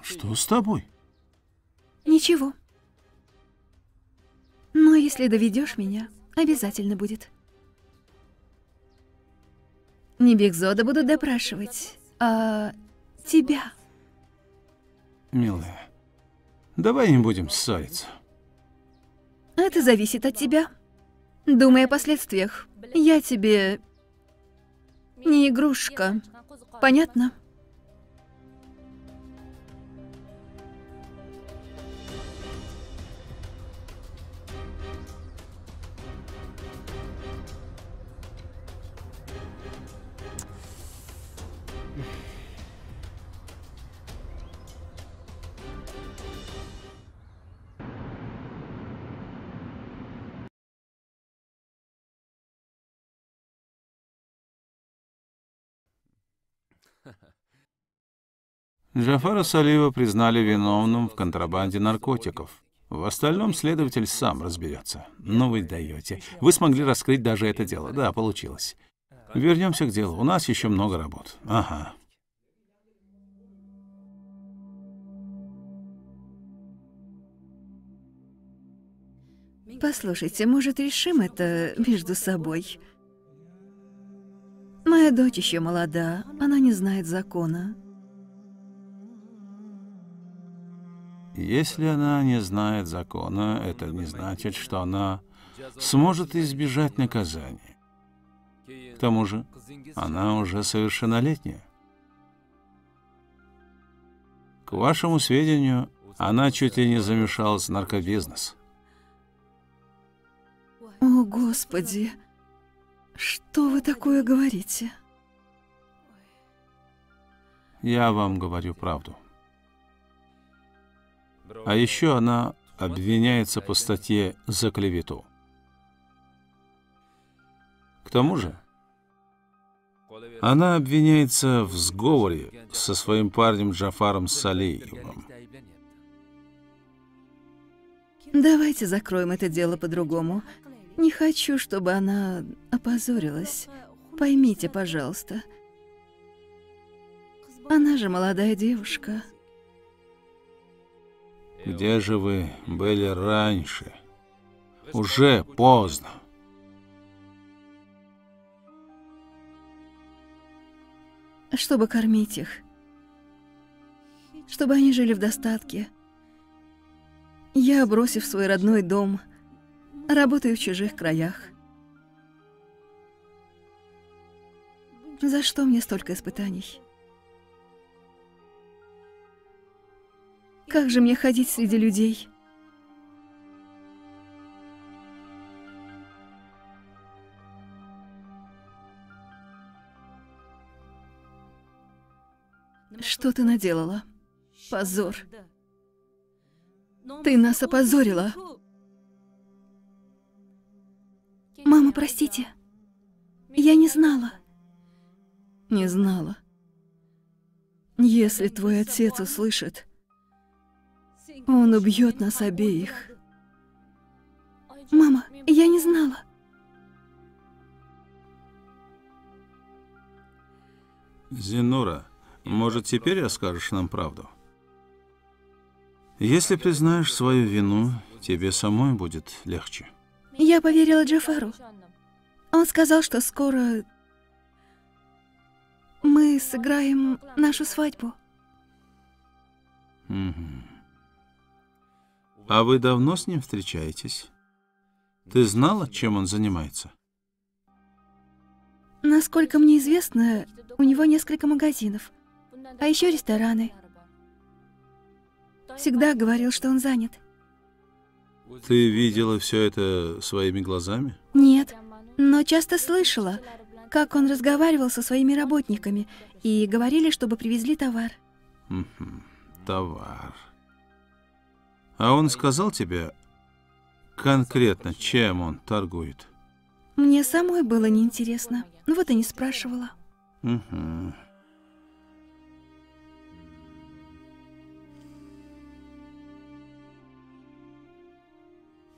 Что с тобой? Ничего. Но если доведешь меня, обязательно будет. Не Бигзода будут допрашивать, а тебя. Милая, давай не будем ссориться. Это зависит от тебя. Думай о последствиях. Я тебе не игрушка. Понятно? Джафара Салива признали виновным в контрабанде наркотиков. В остальном следователь сам разберется. Ну вы даете. Вы смогли раскрыть даже это дело. Да, получилось. Вернемся к делу. У нас еще много работ. Ага. Послушайте, может, решим это между собой? Моя дочь еще молода, она не знает закона. Если она не знает закона, это не значит, что она сможет избежать наказания. К тому же, она уже совершеннолетняя. К вашему сведению, она чуть ли не замешалась в наркобизнес. О, Господи! Что вы такое говорите? Я вам говорю правду. А еще она обвиняется по статье за клевету. К тому же, она обвиняется в сговоре со своим парнем Джафаром Салеевым. Давайте закроем это дело по-другому. Не хочу, чтобы она опозорилась. Поймите, пожалуйста. Она же молодая девушка. Где же вы были раньше? Уже поздно. Чтобы кормить их. Чтобы они жили в достатке. Я, бросив свой родной дом, работаю в чужих краях. За что мне столько испытаний? Как же мне ходить среди людей? Что ты наделала? Позор. Ты нас опозорила. Мама, простите. Я не знала. Не знала. Если твой отец услышит, Он убьет нас обеих. Мама, я не знала. Зинура, может, теперь расскажешь нам правду? Если признаешь свою вину, тебе самой будет легче. Я поверила Джафару. Он сказал, что скоро мы сыграем нашу свадьбу. Мгм. А вы давно с ним встречаетесь? Ты знала, чем он занимается? Насколько мне известно, у него несколько магазинов, а еще рестораны. Всегда говорил, что он занят. Ты видела все это своими глазами? Нет, но часто слышала, как он разговаривал со своими работниками и говорили, чтобы привезли товар. Товар. А он сказал тебе конкретно, чем он торгует? Мне самой было неинтересно, ну вот и не спрашивала. Мгм.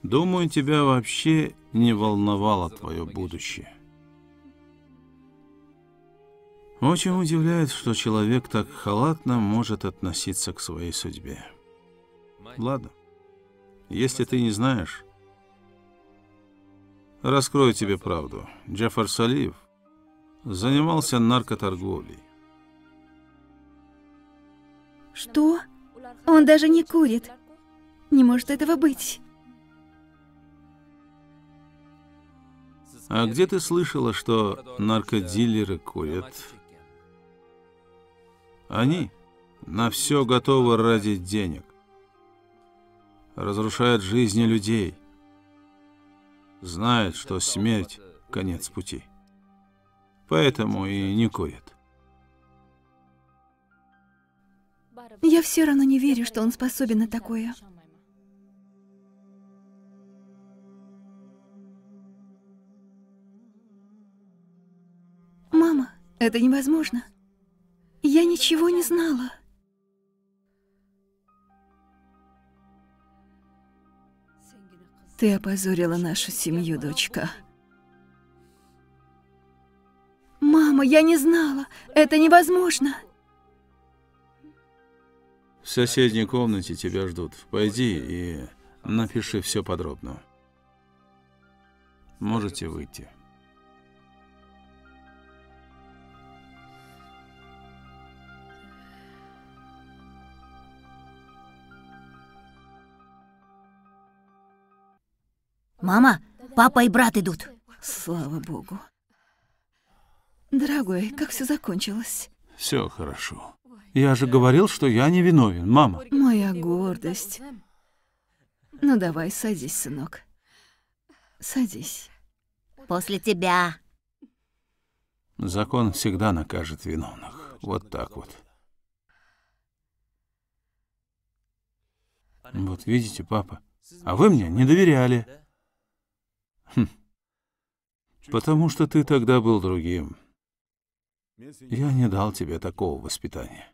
Думаю, тебя вообще не волновало твое будущее. Очень удивляет, что человек так халатно может относиться к своей судьбе. Ладно, если ты не знаешь, раскрою тебе правду. Джафар Салиев занимался наркоторговлей. Что? Он даже не курит. Не может этого быть. А где ты слышала, что наркодилеры курят? Они на все готовы ради денег. Разрушают жизни людей. Знают, что смерть — конец пути. Поэтому и не курят. Я все равно не верю, что он способен на такое. Мама, это невозможно. Я ничего не знала. Ты опозорила нашу семью, дочка. Мама, я не знала. Это невозможно. В соседней комнате тебя ждут. Пойди и напиши все подробно. Можете выйти. Мама, папа и брат идут. Слава богу. Дорогой, как все закончилось? Все хорошо. Я же говорил, что я не виновен, мама. Моя гордость. Ну давай, садись, сынок. Садись. После тебя. Закон всегда накажет виновных. Вот так вот. Вот видите, папа, а вы мне не доверяли. Хм. Потому что ты тогда был другим. Я не дал тебе такого воспитания.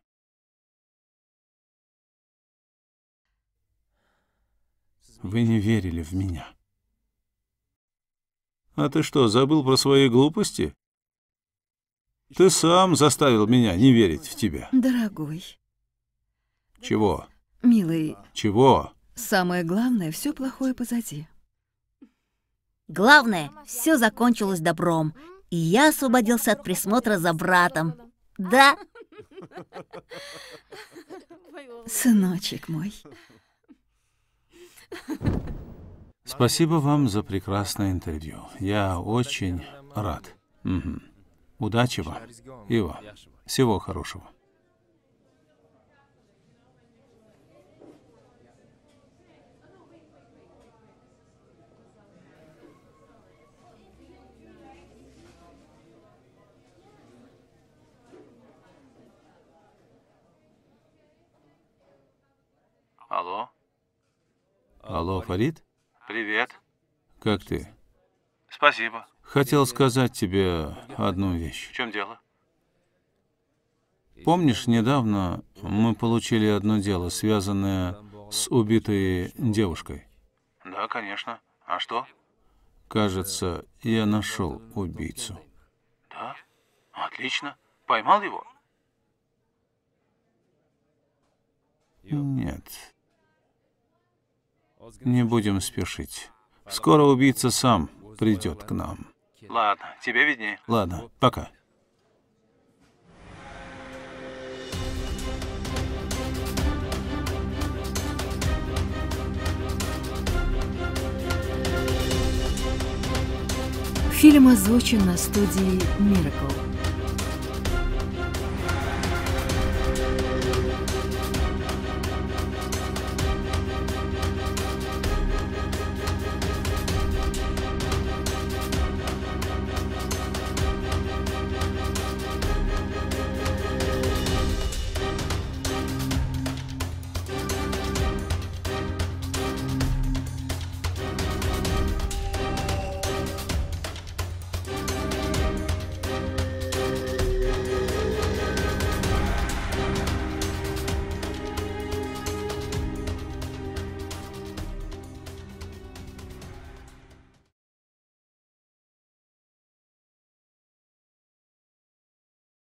Вы не верили в меня. А ты что, забыл про свои глупости? Ты сам заставил меня не верить в тебя. Дорогой, Чего? милый, Чего? самое главное, все плохое позади. Главное, все закончилось добром, и я освободился от присмотра за братом. Да? Сыночек мой. Спасибо вам за прекрасное интервью. Я очень рад. Мгм. Удачи вам. И вам. Всего хорошего. Алло. Алло, Фарид? Привет. Как ты? Спасибо. Хотел сказать тебе одну вещь. В чем дело? Помнишь, недавно мы получили одно дело, связанное с убитой девушкой? Да, конечно. А что? Кажется, я нашел убийцу. Да? Отлично. Поймал его? Нет. Не будем спешить. Скоро убийца сам придет к нам. Ладно, тебе виднее. Ладно, пока. Фильм озвучен на студии Miracle.